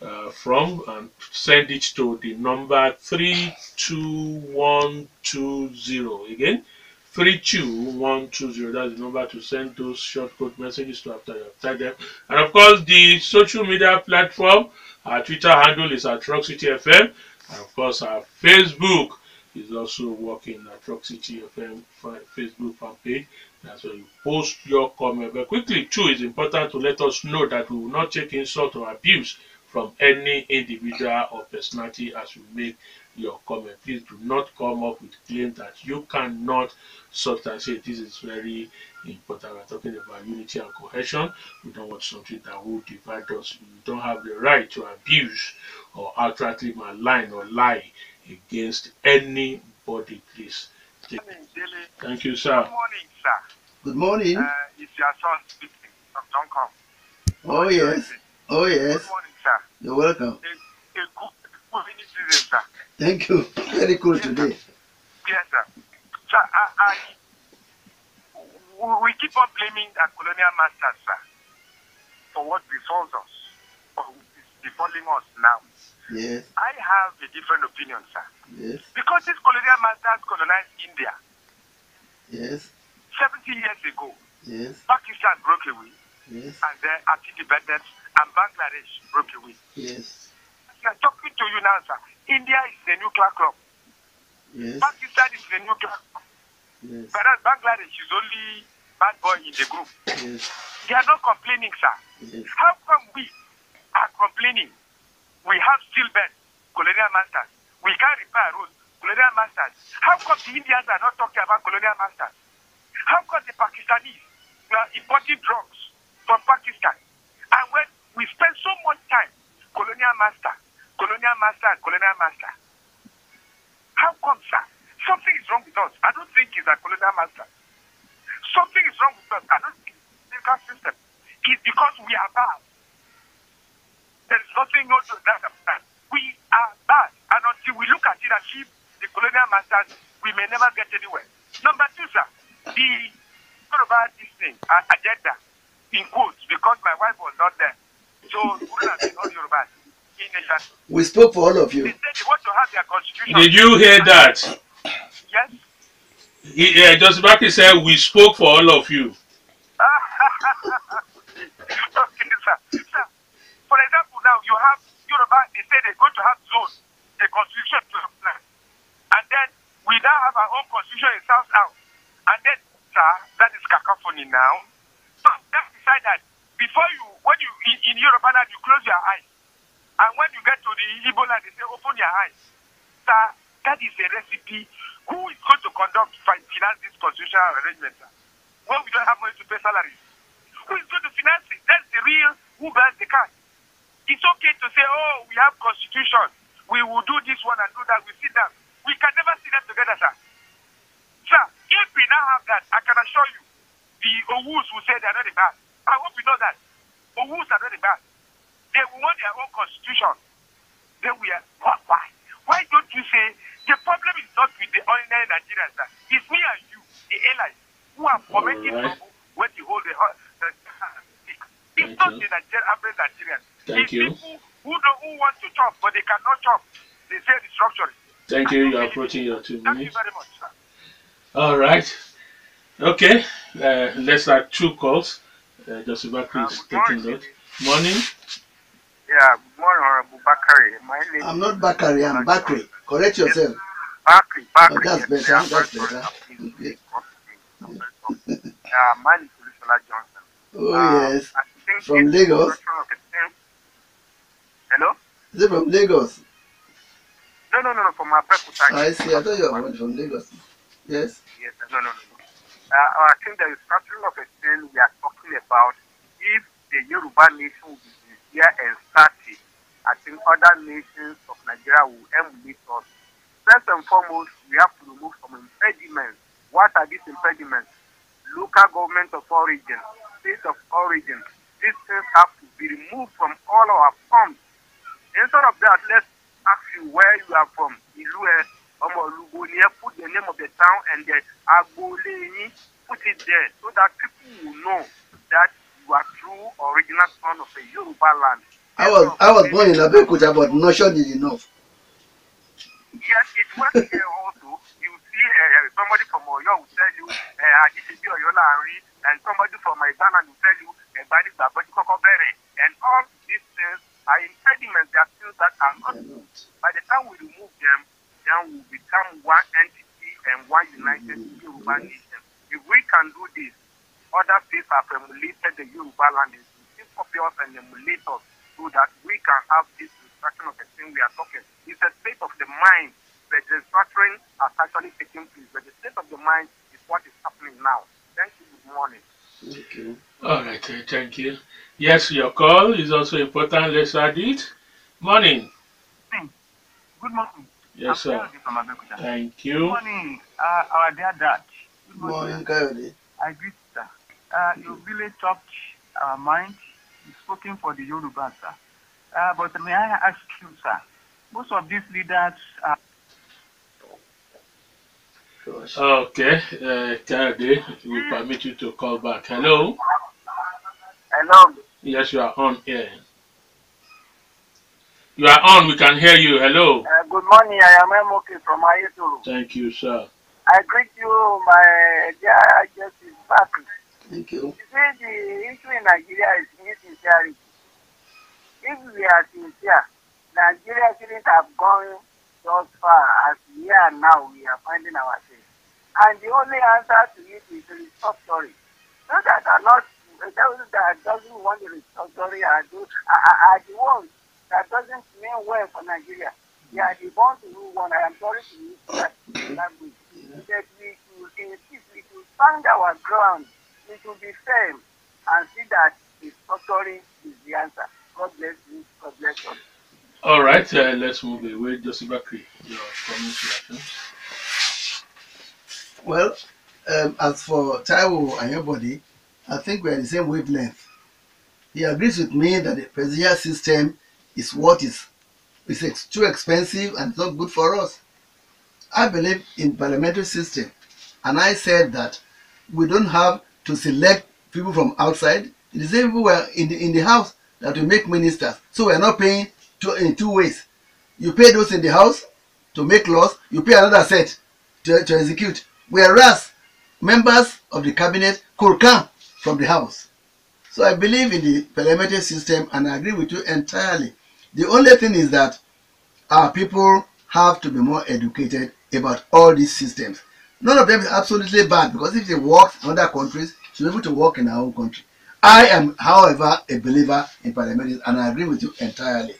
Speaker 1: uh, from and send it to the number 32120 again 32120 that's the number to send those short code messages to after you have typed them. And of course the social media platform our twitter handle is at and of course our facebook is also working at facebook fan page that's where you post your comment. But quickly too it's important to let us know that we will not take insult or abuse from any individual or personality as you make your comment. Please do not come up with claims that you cannot substantiate. This is very important. We're talking about unity and cohesion. We don't want something that will divide us. You don't have the right to abuse or outrightly malign or lie against anybody, please. Thank you, sir.
Speaker 3: Good morning, sir.
Speaker 2: Good morning.
Speaker 3: Uh, it's your son speaking from Joncom.
Speaker 2: Oh yes. Oh yes.
Speaker 3: Good morning.
Speaker 2: You're welcome.
Speaker 3: A, a good, season, sir.
Speaker 2: Thank you. Very cool today.
Speaker 3: Yes, sir. Sir, I, I, we keep on blaming our colonial masters, sir, for what befalls us, or is befalling us now.
Speaker 2: Yes.
Speaker 3: I have a different opinion, sir.
Speaker 2: Yes.
Speaker 3: Because these colonial masters colonized India
Speaker 2: Yes.
Speaker 3: 70 years ago,
Speaker 2: Yes.
Speaker 3: Pakistan broke away,
Speaker 2: Yes.
Speaker 3: and then at independence, and Bangladesh broke away.
Speaker 2: Yes.
Speaker 3: I'm talking to you now, sir. India is the nuclear club.
Speaker 2: Yes.
Speaker 3: Pakistan is the nuclear club.
Speaker 2: Yes.
Speaker 3: Whereas Bangladesh is only bad boy in the group.
Speaker 2: Yes.
Speaker 3: They are not complaining, sir.
Speaker 2: Yes.
Speaker 3: How come we are complaining? We have still been colonial masters. We can't repair roads, colonial masters. How come the Indians are not talking about colonial masters? How come the Pakistanis are importing drugs from Pakistan? And when we spend so much time, colonial master, colonial master, and colonial master. How come, sir? Something is wrong with us. I don't think it's a colonial master. Something is wrong with us. I don't think it's the system. It's because we are bad. There is nothing no to that. We are bad. And until we look at it as if the colonial masters, we may never get anywhere. Number two, sir, the what about this thing, uh, agenda, in quotes, because my wife was not there.
Speaker 2: We spoke for all of you.
Speaker 1: Did you hear that?
Speaker 3: Yes.
Speaker 1: He, uh, Joseph Aki said, We spoke for all of you.
Speaker 3: okay, sir. Sir, for example, now you have Yoruba, they say they're going to have zones, the constitution to apply. And then we now have our own constitution in South South. And then, sir, that is cacophony now. So let's decide that before you, when you, in, in Yoruba land, you close your eyes. And when you get to the Igbo land, they say open your eyes. Sir, that is a recipe. Who is going to conduct, fi- finance this constitutional arrangement, sir? When we don't have money to pay salaries who is going to finance it? That's the real who bears the cash. It's okay to say, oh, we have constitution. We will do this one and do that. We sit down. We can never sit them together, sir. Sir, if we now have that, I can assure you, the Owus will say they're not the bad. I hope you know that. Owus are not the bad. They want their own constitution. Then we are, why? Why, why don't you say, the problem is not with the ordinary Nigerians, sir. It's me and you, the allies, who are fomenting
Speaker 1: Alright.
Speaker 3: trouble when you hold the, uh, the it's
Speaker 1: Thank
Speaker 3: not
Speaker 1: you.
Speaker 3: the Nigerian, average Nigerians.
Speaker 1: Thank
Speaker 3: it's
Speaker 1: you.
Speaker 3: people who don't, who want to chop, but they cannot chop. They say restructuring.
Speaker 1: Thank you. You're approaching your two
Speaker 3: Thank you
Speaker 1: minutes.
Speaker 3: very much, sir.
Speaker 1: All right. Okay. Uh, let's have two calls. Uh, Joseph Aki is
Speaker 3: Uh,
Speaker 1: taking
Speaker 3: morning,
Speaker 1: note. Morning.
Speaker 3: Yeah, good morning, Honorable Bakari. My name
Speaker 2: I'm not Bakari, I'm Bakre. Correct yourself.
Speaker 3: Bakre. Bakre.
Speaker 2: Oh, that's
Speaker 3: yes,
Speaker 2: better,
Speaker 3: yeah,
Speaker 2: that's
Speaker 3: very
Speaker 2: better. Okay.
Speaker 3: Yeah, mine is Olusola Johnson.
Speaker 2: Oh,
Speaker 3: Uh,
Speaker 2: yes. From Lagos?
Speaker 3: construction of a thing- Hello?
Speaker 2: Is it from Lagos?
Speaker 3: No, no, no, no, from Abeokuta.
Speaker 2: I see. I thought you were from Lagos. Yes.
Speaker 3: Yes, no, no, no. Uh, I think there is something of a thing we are talking about. If the Yoruba nation will be sincere and started, I think other nations of Nigeria will emulate us. First and foremost, we have to remove some impediments. What are these impediments? Local government of origin, state of origin. These things have to be removed from all our forms. Instead of that, let's ask you where you are from. Ẹ, ọmọ Olúbo ni ẹ, put the name of the town and the agboolé yín, put it there so that people will know that you are true original son of a Yoruba land.
Speaker 2: I was I was born in Abeokuta, but not sure did enough.
Speaker 3: Yes, it works here also. You see uh, somebody from Oyo will tell you, uh, Ajisebi Oyo láàárín, and somebody from Ibadan will tell you, Ẹ̀gbárí Gbàgbọ́dí kọ́kọ́ bẹ̀rẹ̀. And all these things are impediments, are things that are not By the time we remove them, then we become one entity and one united Yoruba nation. If we can do this, other states have emulated the Yoruba land. It's copy us and emulate us so that we can have this destruction of the thing we are talking. It's a state of the mind. The restructuring has actually taken place, but the state of the mind is what is happening now. Thank you. Good morning.
Speaker 2: Okay.
Speaker 1: All right. uh, thank you. Yes, your call is also important. Let's add it. Morning.
Speaker 3: Good morning.
Speaker 1: Yes, sir. Thank
Speaker 3: Good
Speaker 1: you.
Speaker 3: morning, uh, our dear dad. Good
Speaker 2: Morning, Coyote.
Speaker 3: I greet sir. Uh, you really touched our mind. You've spoken for the Yoruba, sir. Uh, but may I ask you, sir, most of these leaders are.
Speaker 1: Okay. Uh, Kayode, we permit you to call back. Hello.
Speaker 3: Hello.
Speaker 1: Yes, you are on air. You are on. We can hear you. Hello.
Speaker 3: Uh, good morning. I am Emoke from Ayetoro.
Speaker 1: Thank you, sir.
Speaker 3: I greet you, my dear Justice Bakri.
Speaker 2: Thank you.
Speaker 3: You see, the issue in Nigeria is insincerity. If we are sincere, Nigeria shouldn't have gone thus far as we are now, we are finding ourselves. And the only answer to it is restructuring. Those that are not, those that doesn't want the restructuring are, those, are, are are the ones that doesn't mean well for Nigeria. They are the ones who want, I am sorry to use that language, that we should insist, we should stand our ground, we should be firm and see that restructuring is the answer. God bless you, God bless us.
Speaker 1: All right. Uh, let's move away. Joseph Bakre, your comments, reactions.
Speaker 2: Well, um, as for Taiwo and your body, I think we're in the same wavelength. He agrees with me that the presidential system is what is it's ex- too expensive and not good for us. I believe in parliamentary system, and I said that we don't have to select people from outside. It is people were in the in the house that will make ministers. So we are not paying two, in two ways. You pay those in the house to make laws. You pay another set to, to execute. Whereas members of the cabinet could come from the house. So I believe in the parliamentary system and I agree with you entirely. The only thing is that our people have to be more educated about all these systems. None of them is absolutely bad because if they work in other countries, should be able to work in our own country. I am, however, a believer in parliamentary and I agree with you entirely.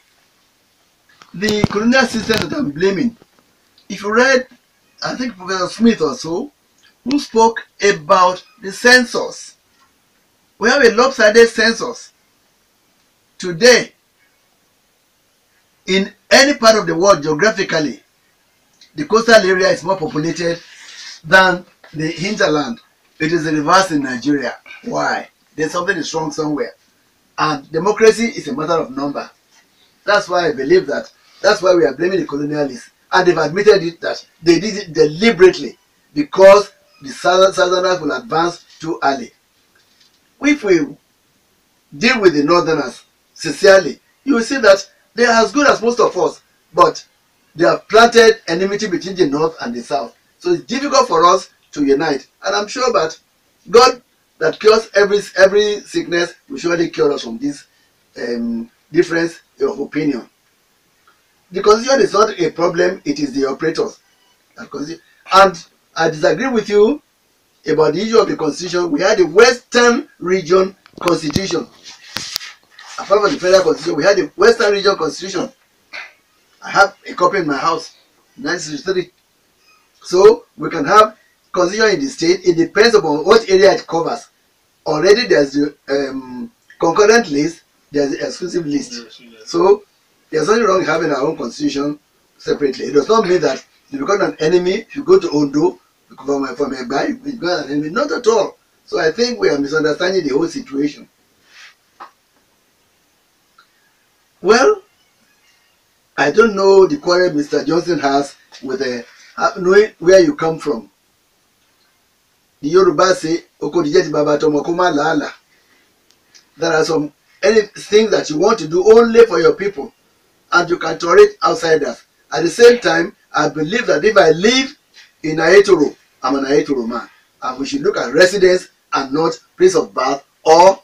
Speaker 2: The colonial system that I'm blaming, if you read, I think Professor Smith or so, who spoke about the census. We have a lopsided census. Today, in any part of the world geographically, the coastal area is more populated than the hinterland. It is the reverse in Nigeria. Why? There's something is wrong somewhere. And democracy is a matter of number. That's why I believe that. That's why we are blaming the colonialists. And they've admitted it that they did it deliberately because the southern, southerners will advance too early. If we deal with the northerners sincerely, you will see that they are as good as most of us, but they have planted enmity between the north and the south. So it's difficult for us to unite. And I'm sure that God that cures every every sickness will surely cure us from this um, difference of opinion. The constitution is not a problem, it is the operators. And I disagree with you about the issue of the constitution. We had the Western Region Constitution. Apart from the federal constitution, we had the Western Region Constitution. I have a copy in my house, 1963. So we can have constitution in the state. It depends upon what area it covers. Already there's the um, concurrent list, there's the exclusive list. So there's nothing wrong in having our own constitution separately. It does not mean that you become an enemy if you go to Ondo from a, from a guy, you become an enemy. Not at all. So I think we are misunderstanding the whole situation. Well, I don't know the quarrel Mr. Johnson has with the, uh, knowing where you come from. The Yoruba say, baba. There are some any things that you want to do only for your people and you can tolerate outsiders. At the same time, I believe that if I live in Ayetoro, I'm an Ayetoro man. And we should look at residence and not place of birth or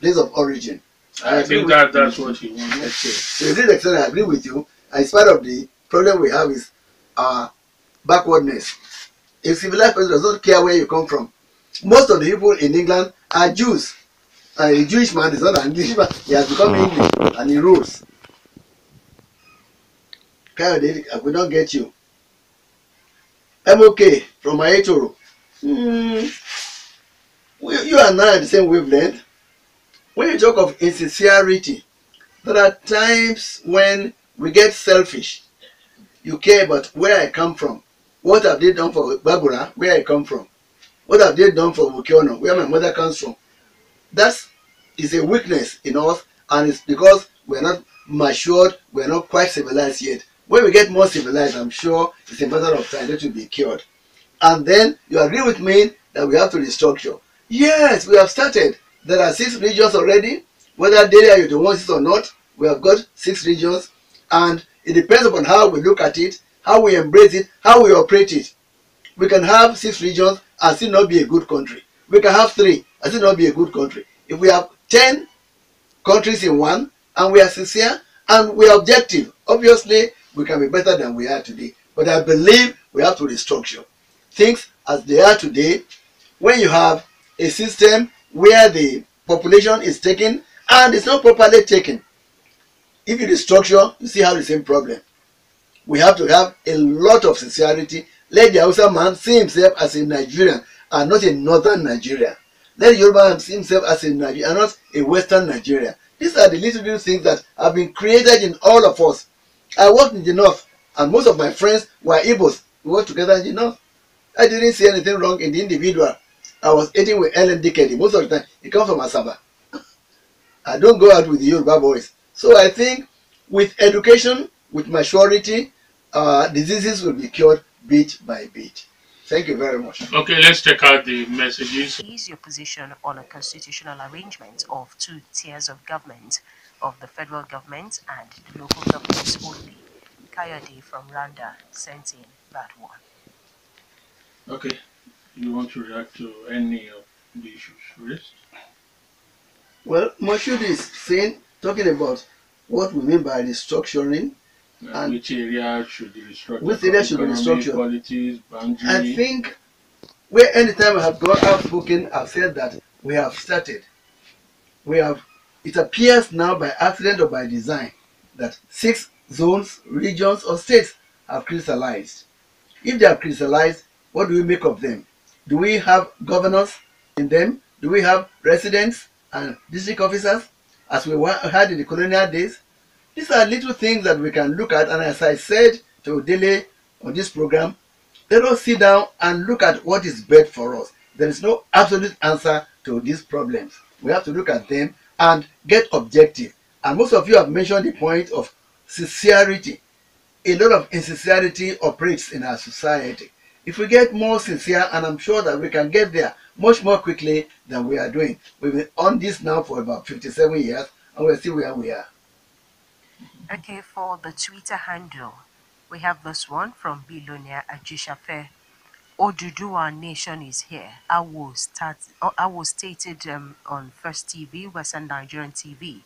Speaker 2: place of origin.
Speaker 1: I
Speaker 2: agree
Speaker 1: think
Speaker 2: with-
Speaker 1: that that's what you want to say.
Speaker 2: To a great extent, I agree with you. And it's part of the problem we have is uh, backwardness. A civilized person does not care where you come from. Most of the people in England are Jews. And a Jewish man is not an Englishman. He has become English and he rules. Kayode, I will not get you. MOK from Ayetoro. Hmm. We- You and I are the same wavelength. When you talk of insincerity, there are times when we get selfish. You care about where I come from. What have they done for Babura, where I come from? What have they done for Mukiono, where my mother comes from? That is a weakness in us, and it's because we're not matured, we're not quite civilized yet. When we get more civilized, I'm sure it's a matter of time that will be cured. And then you agree with me that we have to restructure. Yes, we have started. There are six regions already. Whether they are the ones or not, we have got six regions, and it depends upon how we look at it, how we embrace it, how we operate it. We can have six regions and still not be a good country. We can have three and still not be a good country. If we have ten countries in one and we are sincere and we are objective, obviously we can be better than we are today. But I believe we have to restructure things as they are today. When you have a system where the population is taken and it's not properly taken, if you restructure, you see how the same problem. We have to have a lot of sincerity. Let the Hausa man see himself as a Nigerian and not a northern Nigeria. Let the Yoruba man see himself as a Nigerian and not a western Nigeria. These are the little little things that have been created in all of us. I worked in the north and most of my friends were Igbos. We worked together in the north. I didn't see anything wrong in the individual. I was eating with Ellen Dickedy. Most of the time, he comes from Asaba. I don't go out with the Yoruba boys. So I think with education, with maturity, uh, diseases will be cured bit by bit. Thank you very much.
Speaker 1: Okay, let's check out the messages.
Speaker 4: is your position on a constitutional arrangement of two tiers of government, of the federal government and the local governments only? Kayode from Randa sent in that one.
Speaker 1: Okay, you want to react to any of the issues raised?
Speaker 2: Well, Moshood is saying, talking about what we mean by restructuring.
Speaker 1: Uh,
Speaker 2: And-
Speaker 1: which area should be restructured?
Speaker 2: Which area should be restructured?
Speaker 1: Boundary.
Speaker 2: I think where anytime I have gone outspoken, I've said that we have started. We have, it appears now by accident or by design that six zones, regions, or states have crystallized. If they have crystallized, what do we make of them? Do we have governors in them? Do we have residents and district officers as we had in the colonial days? These are little things that we can look at, and as I said to Dele on this program, let us sit down and look at what is best for us. There is no absolute answer to these problems. We have to look at them and get objective. And most of you have mentioned the point of sincerity. A lot of insincerity operates in our society. If we get more sincere, and I'm sure that we can get there much more quickly than we are doing. We've been on this now for about 57 years, and we'll see where we are.
Speaker 4: Okay, for the Twitter handle, we have this one from Billionaire Ajishafe. Oduduwa Nation is here. I was start. oh, I was stated um, on First TV, Western Nigerian TV,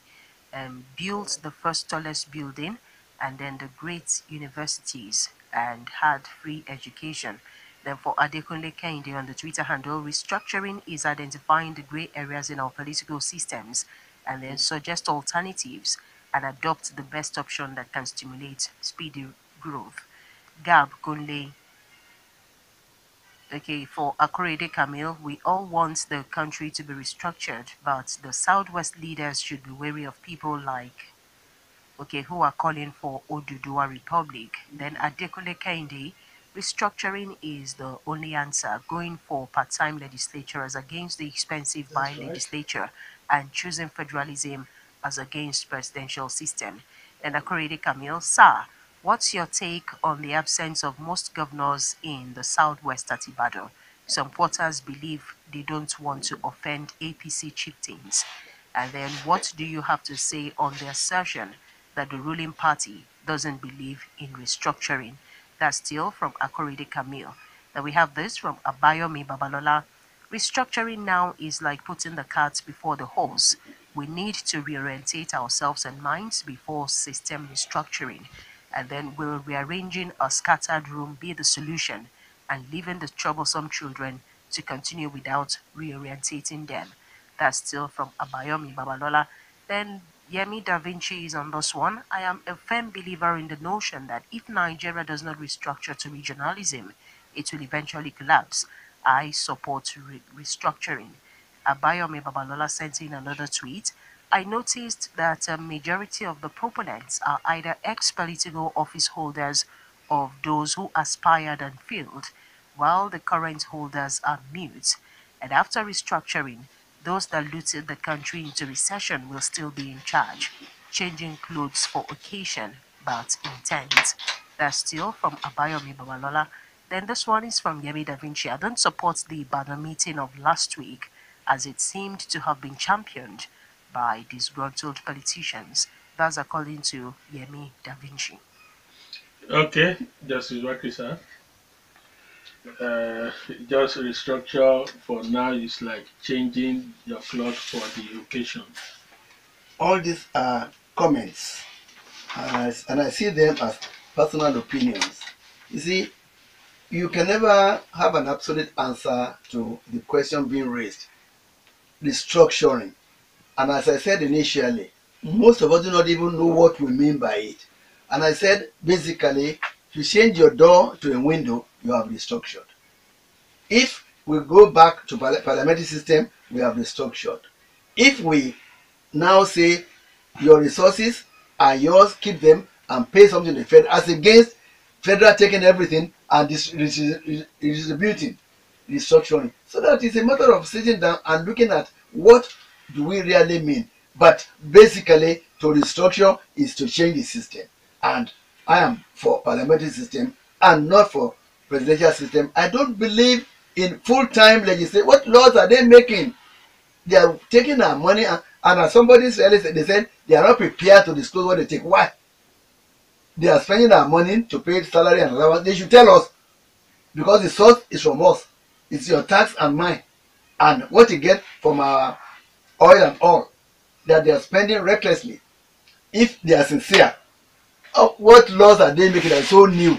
Speaker 4: um, built the first tallest building, and then the great universities, and had free education. Then for Adekunle Kehinde on the Twitter handle, restructuring is identifying the grey areas in our political systems, and then suggest alternatives and adopt the best option that can stimulate speedy growth. Gab Kunle. Okay, for Akorede Camille, we all want the country to be restructured, but the Southwest leaders should be wary of people like, okay, who are calling for Oduduwa Republic. Then Adekunle Kehinde, restructuring is the only answer. Going for part-time legislatures against the expensive by
Speaker 2: right.
Speaker 4: legislature and choosing federalism as against presidential system. And Akorede Camille, sir, what's your take on the absence of most governors in the southwest at Ibadan? Some quarters believe they don't want to offend APC chieftains. And then what do you have to say on the assertion that the ruling party doesn't believe in restructuring? That's still from Akorede Camille. That we have this from Abayomi Babalola. Restructuring now is like putting the cart before the horse. We need to reorientate ourselves and minds before system restructuring. And then will rearranging a scattered room be the solution and leaving the troublesome children to continue without reorientating them? That's still from Abayomi Babalola. Then Yemi Da Vinci is on this one. I am a firm believer in the notion that if Nigeria does not restructure to regionalism, it will eventually collapse. I support re- restructuring. Abayomi Babalola sent in another tweet. I noticed that a majority of the proponents are either ex-political office holders of those who aspired and failed, while the current holders are mute. And after restructuring, those that looted the country into recession will still be in charge, changing clothes for occasion, but intent. That's still from Abayomi Babalola. Then this one is from Yemi Da Vinci. I don't support the Ibadan meeting of last week, as it seemed to have been championed by disgruntled politicians. That's according to Yemi Da Vinci.
Speaker 1: Okay, Justice Bakre, sir. Uh, just restructure for now is like changing your clothes for the occasion.
Speaker 2: all these are comments and I, and I see them as personal opinions. You see, you can never have an absolute answer to the question being raised. Restructuring. And as I said initially, most of us do not even know what we mean by it. And I said, basically, if you change your door to a window, you have restructured. If we go back to parliamentary system, we have restructured. If we now say your resources are yours, keep them and pay something to the Fed as against federal taking everything and dis- dis- redistributing, restructuring. So that is a matter of sitting down and looking at what do we really mean. But basically, to restructure is to change the system. And I am for parliamentary system and not for presidential system. I don't believe in full-time legislation. What laws are they making? They are taking our money and, and as somebody said, they said they are not prepared to disclose what they take. Why? They are spending our money to pay salary and allowance. They should tell us because the source is from us. It's your tax and mine. And what you get from our oil and all that they are spending recklessly, if they are sincere, oh, what laws are they making that are so new?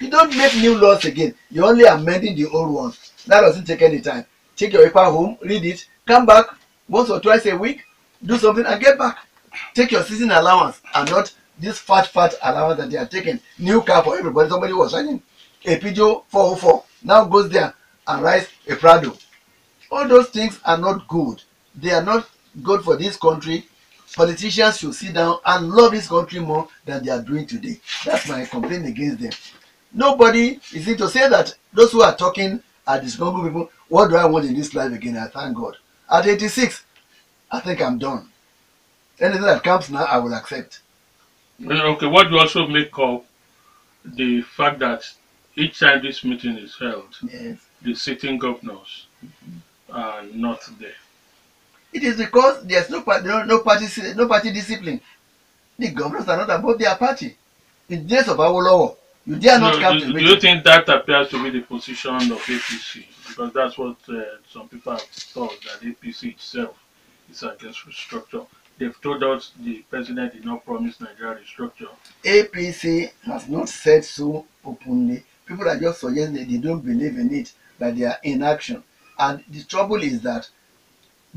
Speaker 2: You don't make new laws again. You're only amending the old ones. That doesn't take any time. Take your paper home, read it, come back once or twice a week, do something and get back. Take your season allowance and not this fat, fat allowance that they are taking. New car for everybody. Somebody was running a Peugeot 404. Now goes there and rides a Prado. All those things are not good. They are not good for this country. Politicians should sit down and love this country more than they are doing today. That's my complaint against them. Nobody is it to say that those who are talking are disgruntled people. What do I want in this life again? I thank God. At 86, I think I'm done. Anything that comes now, I will accept.
Speaker 1: Okay, what do you also make of the fact that each time this meeting is held,
Speaker 2: Yes.
Speaker 1: the sitting governors are not there?
Speaker 2: It is because there's no party, no, no party, no party discipline. The governors are not above their party. In days of Awolowo, you dare not
Speaker 1: No,
Speaker 2: come
Speaker 1: do,
Speaker 2: to the
Speaker 1: do you think that appears to be the position of APC? Because that's what uh, some people have thought that APC itself is against restructure. They've told us the president did not promise Nigeria restructure.
Speaker 2: APC has not said so openly. People are just suggesting that they don't believe in it, but they are in action. And the trouble is that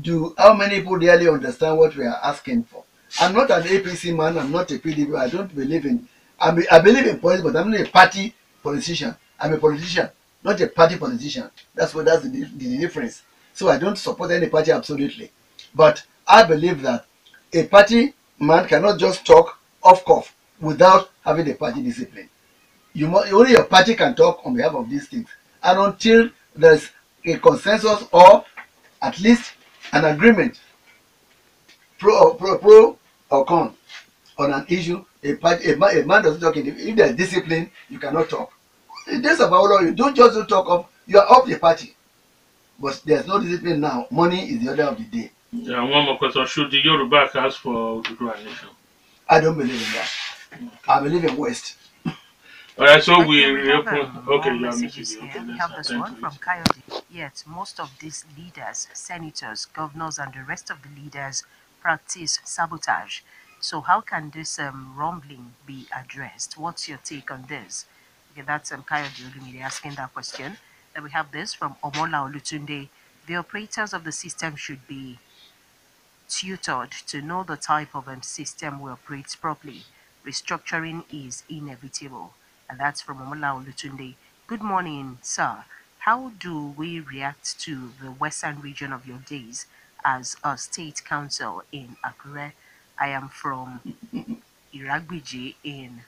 Speaker 2: do how many people really understand what we are asking for? I'm not an APC man, I'm not a PDP, I don't believe in I, be, I believe in politics, but I'm not a party politician. I'm a politician, not a party politician. That's what that's the, the difference. So I don't support any party absolutely. But I believe that a party man cannot just talk off cuff without having a party discipline. You must, only your party can talk on behalf of these things. And until there's a consensus or at least an agreement, pro pro, pro or con, on an issue, a, party, a, man, a man doesn't talk. In, if there's discipline, you cannot talk. In days of our law, you don't just talk of, you are of the party. But there's no discipline now. Money is the order of the day.
Speaker 1: Yeah, one more question. Should the Yoruba ask for Oduduwa nation?
Speaker 2: I don't believe in that. I believe in West.
Speaker 1: All right, so we
Speaker 4: Okay, we have,
Speaker 1: reopen.
Speaker 4: um,
Speaker 1: Okay,
Speaker 4: more
Speaker 1: you are
Speaker 4: messages here.
Speaker 1: Okay,
Speaker 4: We have this one from
Speaker 1: it.
Speaker 4: Kayode. Yet most of these leaders, senators, governors, and the rest of the leaders practice sabotage. So how can this um, rumbling be addressed? What's your take on this? Okay, that's um, Kayode Olumide asking that question. Then we have this from Omola Olutunde. The operators of the system should be tutored to know the type of um, system we operate properly. Restructuring is inevitable. And that's from Omola Olutunde. Good morning, sir. How do we react to the western region of your days as a state council in Akure? I am from Iragbiji in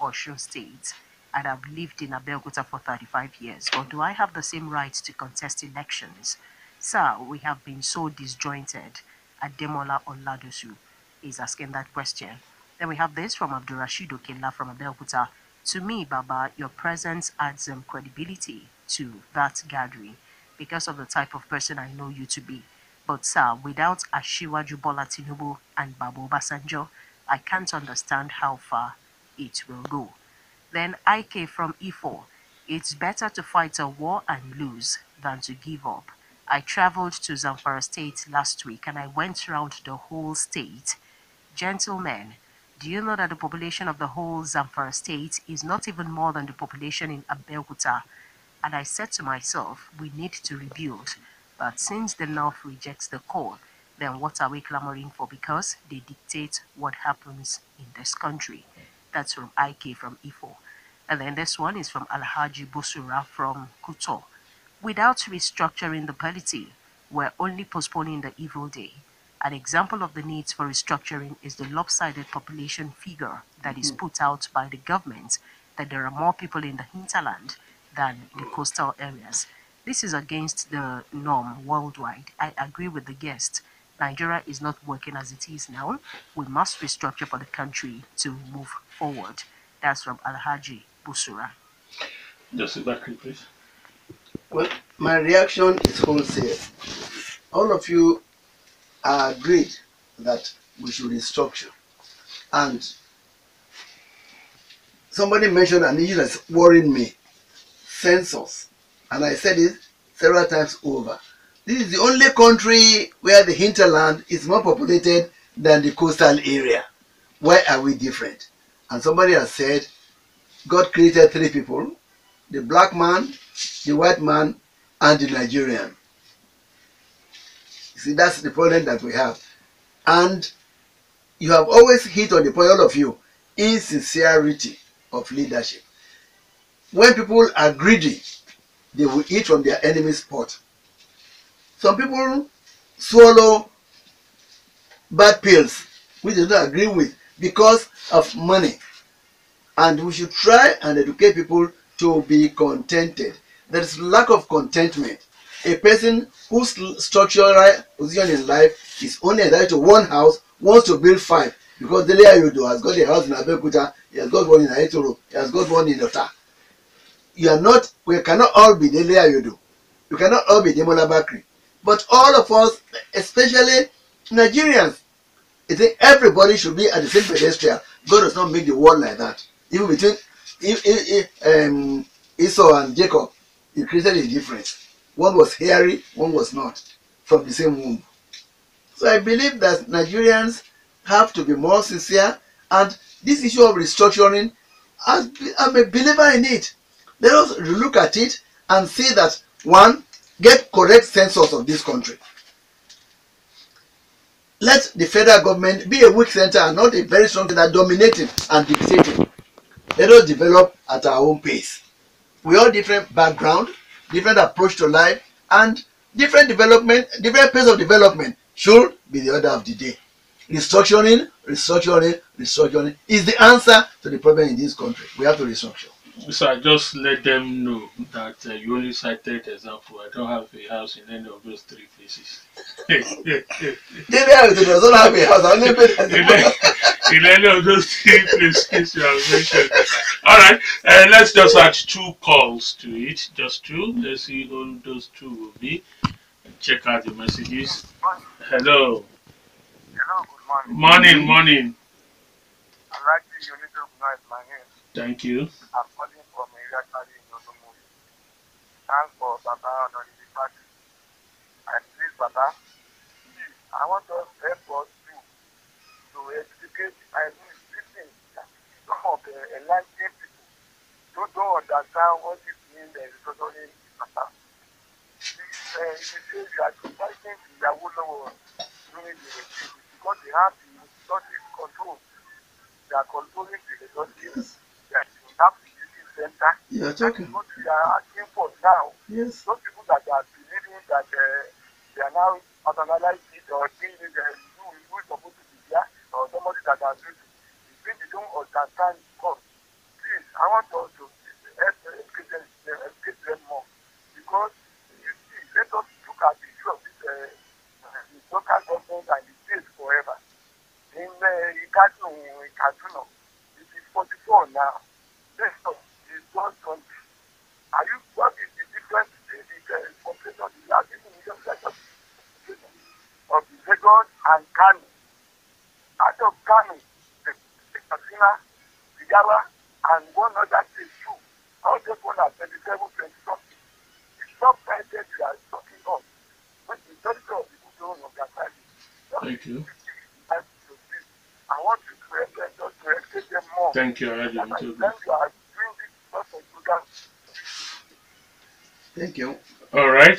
Speaker 4: Osun State and I've lived in Abeokuta for 35 years. But do I have the same right to contest elections? Sir, we have been so disjointed. Ademola Oladosu is asking that question. Then we have this from Abdurrashid Okela from Abeokuta. To me, Baba, your presence adds some credibility to that gathering because of the type of person I know you to be. But sir, without Asiwaju Bola Tinubu and Baba Obasanjo, I can't understand how far it will go. Then IK from Ifo. It's better to fight a war and lose than to give up. I traveled to Zamfara State last week and I went around the whole state. Gentlemen, do you know that the population of the whole Zamfara State is not even more than the population in Abeokuta? And I said to myself, we need to rebuild. But since the North rejects the call, then what are we clamoring for? Because they dictate what happens in this country. That's from IK from Ifo. And then this one is from Alhaji Busura from Kuto. Without restructuring the polity, we're only postponing the evil day. An example of the needs for restructuring is the lopsided population figure that is mm-hmm. put out by the government that there are more people in the hinterland than the coastal areas. This is against the norm worldwide. I agree with the guest. Nigeria is not working as it is now. We must restructure for the country to move forward. That's from Alhaji Busura.
Speaker 1: Just back, please.
Speaker 2: Well, my reaction is wholesale. All of you are agreed that we should restructure. And somebody mentioned an issue that's worrying me census. And I said it several times over. This is the only country where the hinterland is more populated than the coastal area. Why are we different? And somebody has said God created three people the black man, the white man, and the Nigerian. You see, that's the problem that we have. And you have always hit on the point, all of you, insincerity of leadership. When people are greedy, they will eat from their enemy's pot. Some people swallow bad pills, which they don't agree with, because of money. And we should try and educate people to be contented. There is lack of contentment. A person whose structural position in life is only entitled to one house wants to build five because Dele Ayodo has got a house in Abeokuta, he has got one in Ayetoro, he has got one in Ota. You are not, we cannot all be Dele Ayodo. You do. We cannot all be Demola Bakre. But all of us, especially Nigerians, I think everybody should be at the same pedestrian. God does not make the world like that. Even between if, if, if, um, Esau and Jacob, he created a difference. One was hairy, one was not, from the same womb. So I believe that Nigerians have to be more sincere, and this issue of restructuring, I'm a believer in it. Let us look at it and see that one, get correct census of this country. Let the federal government be a weak center and not a very strong center dominating and dictating. Let us develop at our own pace. We all different background, different approach to life, and different development, different pace of development should be the order of the day. Restructuring, restructuring, restructuring is the answer to the problem in this country. We have to restructure.
Speaker 1: So I just let them know that uh, you only cited example. I don't have a house in any of those three places.
Speaker 2: David Hamilton does not have a house. I only paid as
Speaker 1: in,
Speaker 2: a
Speaker 1: in any of those three places you have mentioned. All right, uh, let's just add two calls to it. Just two. Let's see who those two will be. Check out the messages. Hello.
Speaker 3: Hello, good morning.
Speaker 1: Morning, morning.
Speaker 3: I like the unit of noise, my name.
Speaker 1: Thank you.
Speaker 3: I'm Thanks for Baba on the party. And please, Baba, please, I want us to help us to, to educate and listen some the enlightened people who don't understand what it means restructuring matter. Please, uh, if you say you are criticizing the Awolowo during the regime, because they have the resources control. They are controlling the resources. Center. That
Speaker 2: talking.
Speaker 3: is what we are asking for now.
Speaker 2: Yes.
Speaker 3: Those people that are believing that uh, they are now personalized it or being uh, who, who is supposed to be there or somebody that has. If they don't understand God, please, I want us to help educate them, educate them more. Because you see, let us look at the issue of this uh, the local government and the state forever. In uh, in Kaduna, it is 44 now. This is 120. Are you what is the difference in the uh, population the last people in the of the Lagos and Kano? Out of Kano, the the Katsina, the Yawa, and one other state too. All those one are 27, 20 something. It's not prices we are talking of. But the majority of people don't understand it.
Speaker 1: Thank you.
Speaker 3: I want to them to educate them more.
Speaker 1: Thank you, Alhaji
Speaker 2: Thank you.
Speaker 1: All right.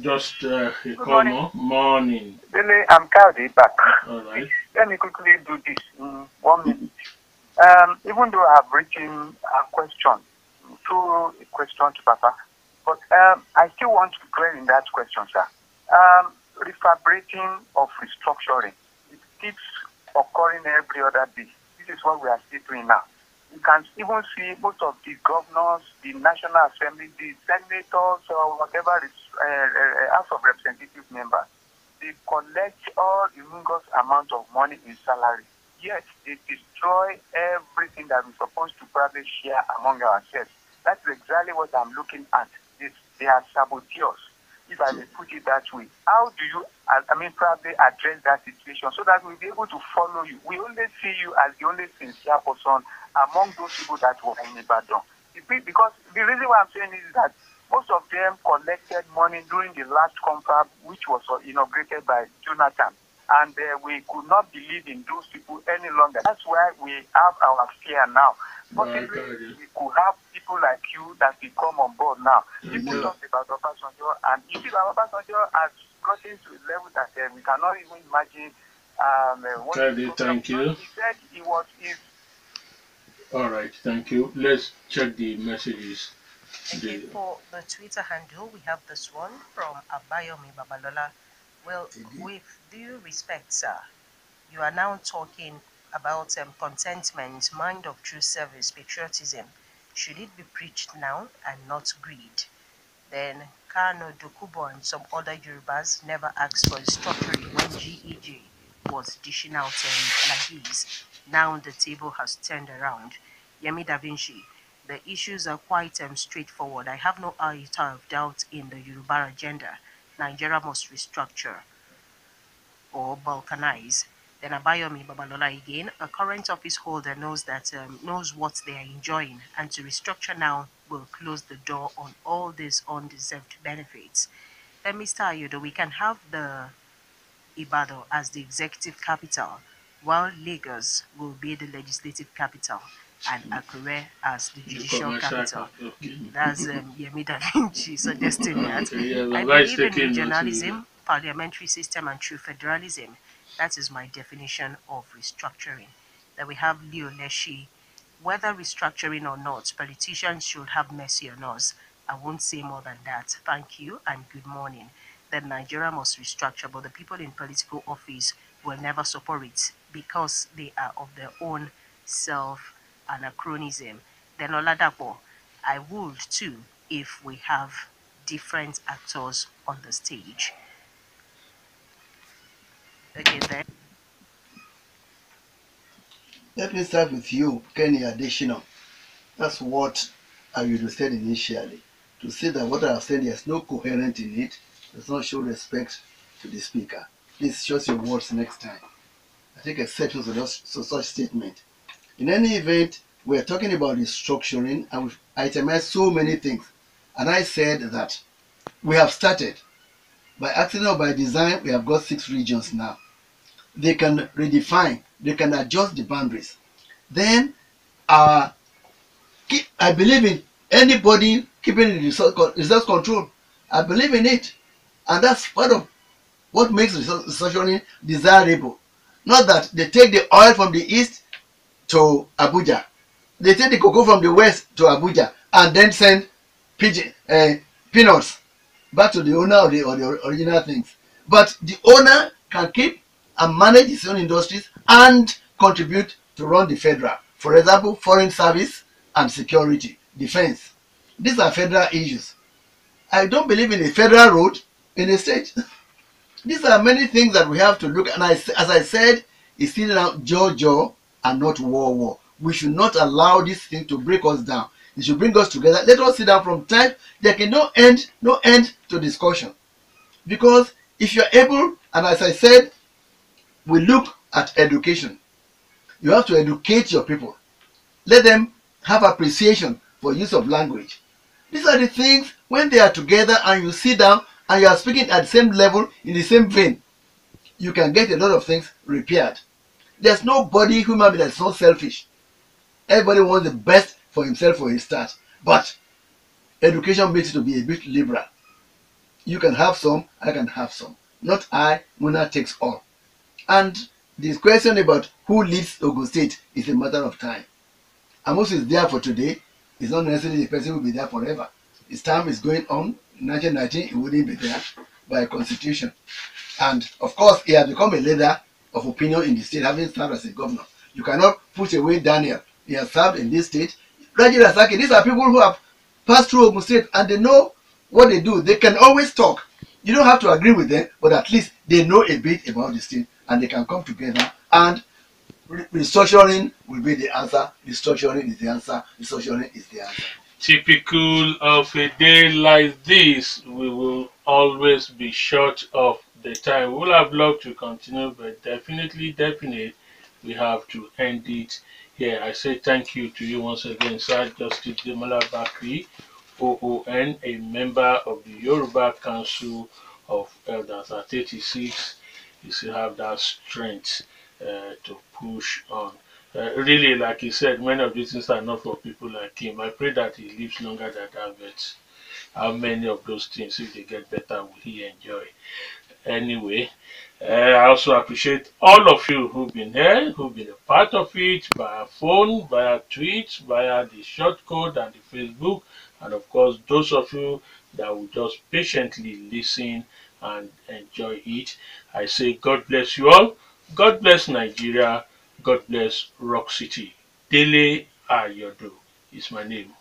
Speaker 1: Just uh, a call
Speaker 3: morning.
Speaker 1: more. Morning.
Speaker 3: Billy, I'm Caldi back.
Speaker 1: All right.
Speaker 3: Let me quickly do this in one minute. Um, even though I've written a question, through a question to Papa, but um, I still want to dwell in that question, sir. Um, refabricating of restructuring, it keeps occurring every other day. This is what we are still doing now. You can even see most of the governors, the National Assembly, the senators, or whatever is uh, uh, House of Representative members, they collect all humongous amount of money in salary. yet they destroy everything that we're supposed to probably share among ourselves. That's exactly what I'm looking at. It's, they are saboteurs, if I may put it that way. How do you, I mean, probably address that situation so that we'll be able to follow you? We only see you as the only sincere person among those people that were in Ibadan. Because the reason why I'm saying is that most of them collected money during the last confab, which was uh, inaugurated by Jonathan. And uh, we could not believe in those people any longer. That's why we have our fear now.
Speaker 1: Right,
Speaker 3: Possibly
Speaker 1: Kanye.
Speaker 3: we could have people like you that will come on board now. People
Speaker 1: Yeah.
Speaker 3: talk about Obasanjo, and you see, Obasanjo has gotten to a level that uh, we cannot even imagine. Um, uh, what was-
Speaker 1: thank you.
Speaker 3: He said he was his
Speaker 1: All right, thank you. Let's check the messages.
Speaker 4: Okay,
Speaker 1: The-
Speaker 4: for the Twitter handle, we have this one from Abayomi Babalola. Well, with due respect, sir, you are now talking about um, contentment, mind of true service, patriotism. Should it be preached now and not greed? Then Kano Dokubo and some other Yorubas never asked for restructuring when GEJ was dishing out um, like this. Now the table has turned around. Yemi Da Vinci, the issues are quite um, straightforward. I have no iota of doubt in the Yoruba agenda. Nigeria must restructure or balkanize. Then Abayomi Babalola again, a current office holder knows that um, knows what they are enjoying, and to restructure now will close the door on all these undeserved benefits. Then Mr. Ayodo, we can have the Ibadan as the executive capital, while Lagos will be the legislative capital, and Akure as the judicial capital.
Speaker 1: okay.
Speaker 4: That's um, Yemi Da Vinci suggesting that.
Speaker 1: Okay, yeah,
Speaker 4: I believe in regionalism, parliamentary system, and true federalism. That is my definition of restructuring. That we have Leo Leshi. Whether restructuring or not, politicians should have mercy on us. I won't say more than that. Thank you and good morning. That Nigeria must restructure, but the people in political office will never support it because they are of their own self anachronism. Then Oladapo, I would too if we have different actors on the stage. Okay, then.
Speaker 2: Let me start with you, Kenny Additional. That's what I would have said initially. To say that what I have said there's no coherent in it does not show respect to the speaker. Please choose your words next time. I take exceptions to, such statement. In any event, we're talking about restructuring and we've itemized so many things. And I said that we have started. By accident or by design, we have got six regions now. They can redefine, they can adjust the boundaries. Then, uh, keep, I believe in anybody keeping the resource, con- resource control. I believe in it. And that's part of what makes restructuring desirable. Not that they take the oil from the east to Abuja. They take the cocoa from the west to Abuja and then send pigeon, uh, peanuts back to the owner of the, or the original things. But the owner can keep and manage his own industries and contribute to run the federal. For example, foreign service and security, defense. These are federal issues. I don't believe in a federal road in a state. These are many things that we have to look at. And I, as I said, it's still now jaw and not war war. We should not allow this thing to break us down. It should bring us together. Let us sit down from time. There can no end, no end to discussion. Because if you're able, and as I said, we look at education. You have to educate your people. Let them have appreciation for use of language. These are the things when they are together and you sit down and you are speaking at the same level in the same vein, you can get a lot of things repaired. There's nobody human being that's so selfish. Everybody wants the best for himself for his start. But education makes it to be a bit liberal. You can have some, I can have some. Not I, winner takes all. And this question about who leads Ogun State is a matter of time. Amos is there for today. It's not necessarily the person will be there forever. His time is going on. In 1919, he wouldn't be there by constitution. And of course, he has become a leader of opinion in the state, having served as a governor. You cannot push away Daniel. He has served in this state. Raji Rasaki, these are people who have passed through Ogun State and they know what they do. They can always talk. You don't have to agree with them, but at least they know a bit about the state and they can come together and restructuring will be the answer. Restructuring is the answer. Restructuring is the answer.
Speaker 1: Typical of a day like this, we will always be short of the time. We will have loved to continue, but definitely, definitely, we have to end it here. I say thank you to you once again, Sir Justice Demola Bakre, OON, a member of the Yoruba Council of Elders at 86. You still have that strength uh, to push on. Uh, really, like he said, many of these things are not for people like him. I pray that he lives longer than that, but how many of those things, if they get better, will he enjoy? Anyway, uh, I also appreciate all of you who've been here, who've been a part of it via phone, via tweets, via the short code and the Facebook, and of course, those of you that will just patiently listen and enjoy it. I say, God bless you all. God bless Nigeria. God bless Rock City. Dele Ayodo is my name.